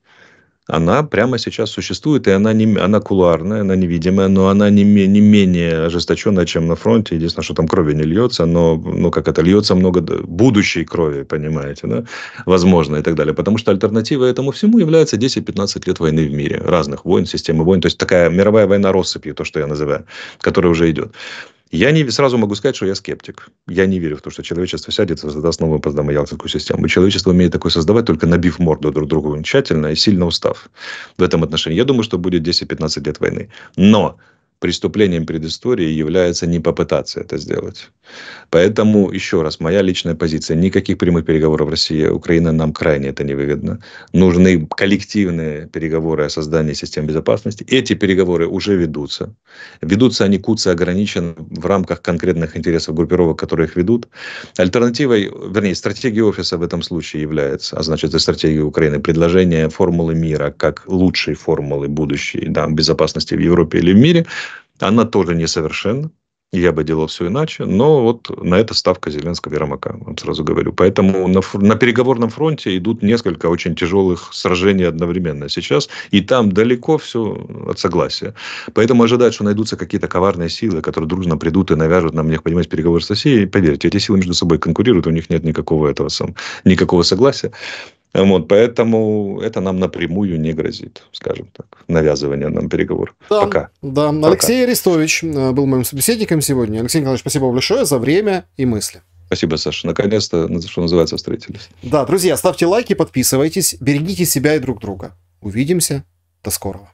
она прямо сейчас существует, и она, не, она кулуарная, она невидимая, но она не, не менее ожесточенная, чем на фронте. Единственное, что там крови не льется, но, ну, как это, льется много будущей крови, понимаете, да? возможно, и так далее. Потому что альтернативой этому всему является 10-15 лет войны в мире, разных войн, системы войн. То есть, такая мировая война россыпью, то, что я называю, которая уже идет. Я не сразу могу сказать, что я скептик. Я не верю в то, что человечество сядет и создаст новую поздомояльскую систему. Человечество умеет такое создавать, только набив морду друг другу тщательно и сильно устав в этом отношении. Я думаю, что будет 10-15 лет войны. Но преступлением предыстории является не попытаться это сделать. Поэтому, еще раз, моя личная позиция. Никаких прямых переговоров России и Украины нам крайне это невыгодно. Нужны коллективные переговоры о создании систем безопасности. Эти переговоры уже ведутся. Ведутся они куцы ограничены в рамках конкретных интересов группировок, которые их ведут. Альтернативой, вернее, стратегией офиса в этом случае является, а значит, это стратегия Украины, предложение формулы мира как лучшей формулы будущей да, безопасности в Европе или в мире – она тоже несовершенна. Я бы делал все иначе, но вот на это ставка Зеленского и Ермака, вам сразу говорю. Поэтому на, на переговорном фронте идут несколько очень тяжелых сражений одновременно сейчас, и там далеко все от согласия. Поэтому ожидать, что найдутся какие-то коварные силы, которые дружно придут и навяжут нам необходимость переговоров с Россией, поверьте, эти силы между собой конкурируют, у них нет никакого этого сам, никакого согласия. Вот, поэтому это нам напрямую не грозит, скажем так, навязывание нам переговоров. Да, Пока. Да, Пока. Алексей Арестович э, был моим собеседником сегодня. Алексей Николаевич, спасибо большое за время и мысли. Спасибо, Саша. Наконец-то, что называется, встретились. Да, друзья, ставьте лайки, подписывайтесь, берегите себя и друг друга. Увидимся. До скорого.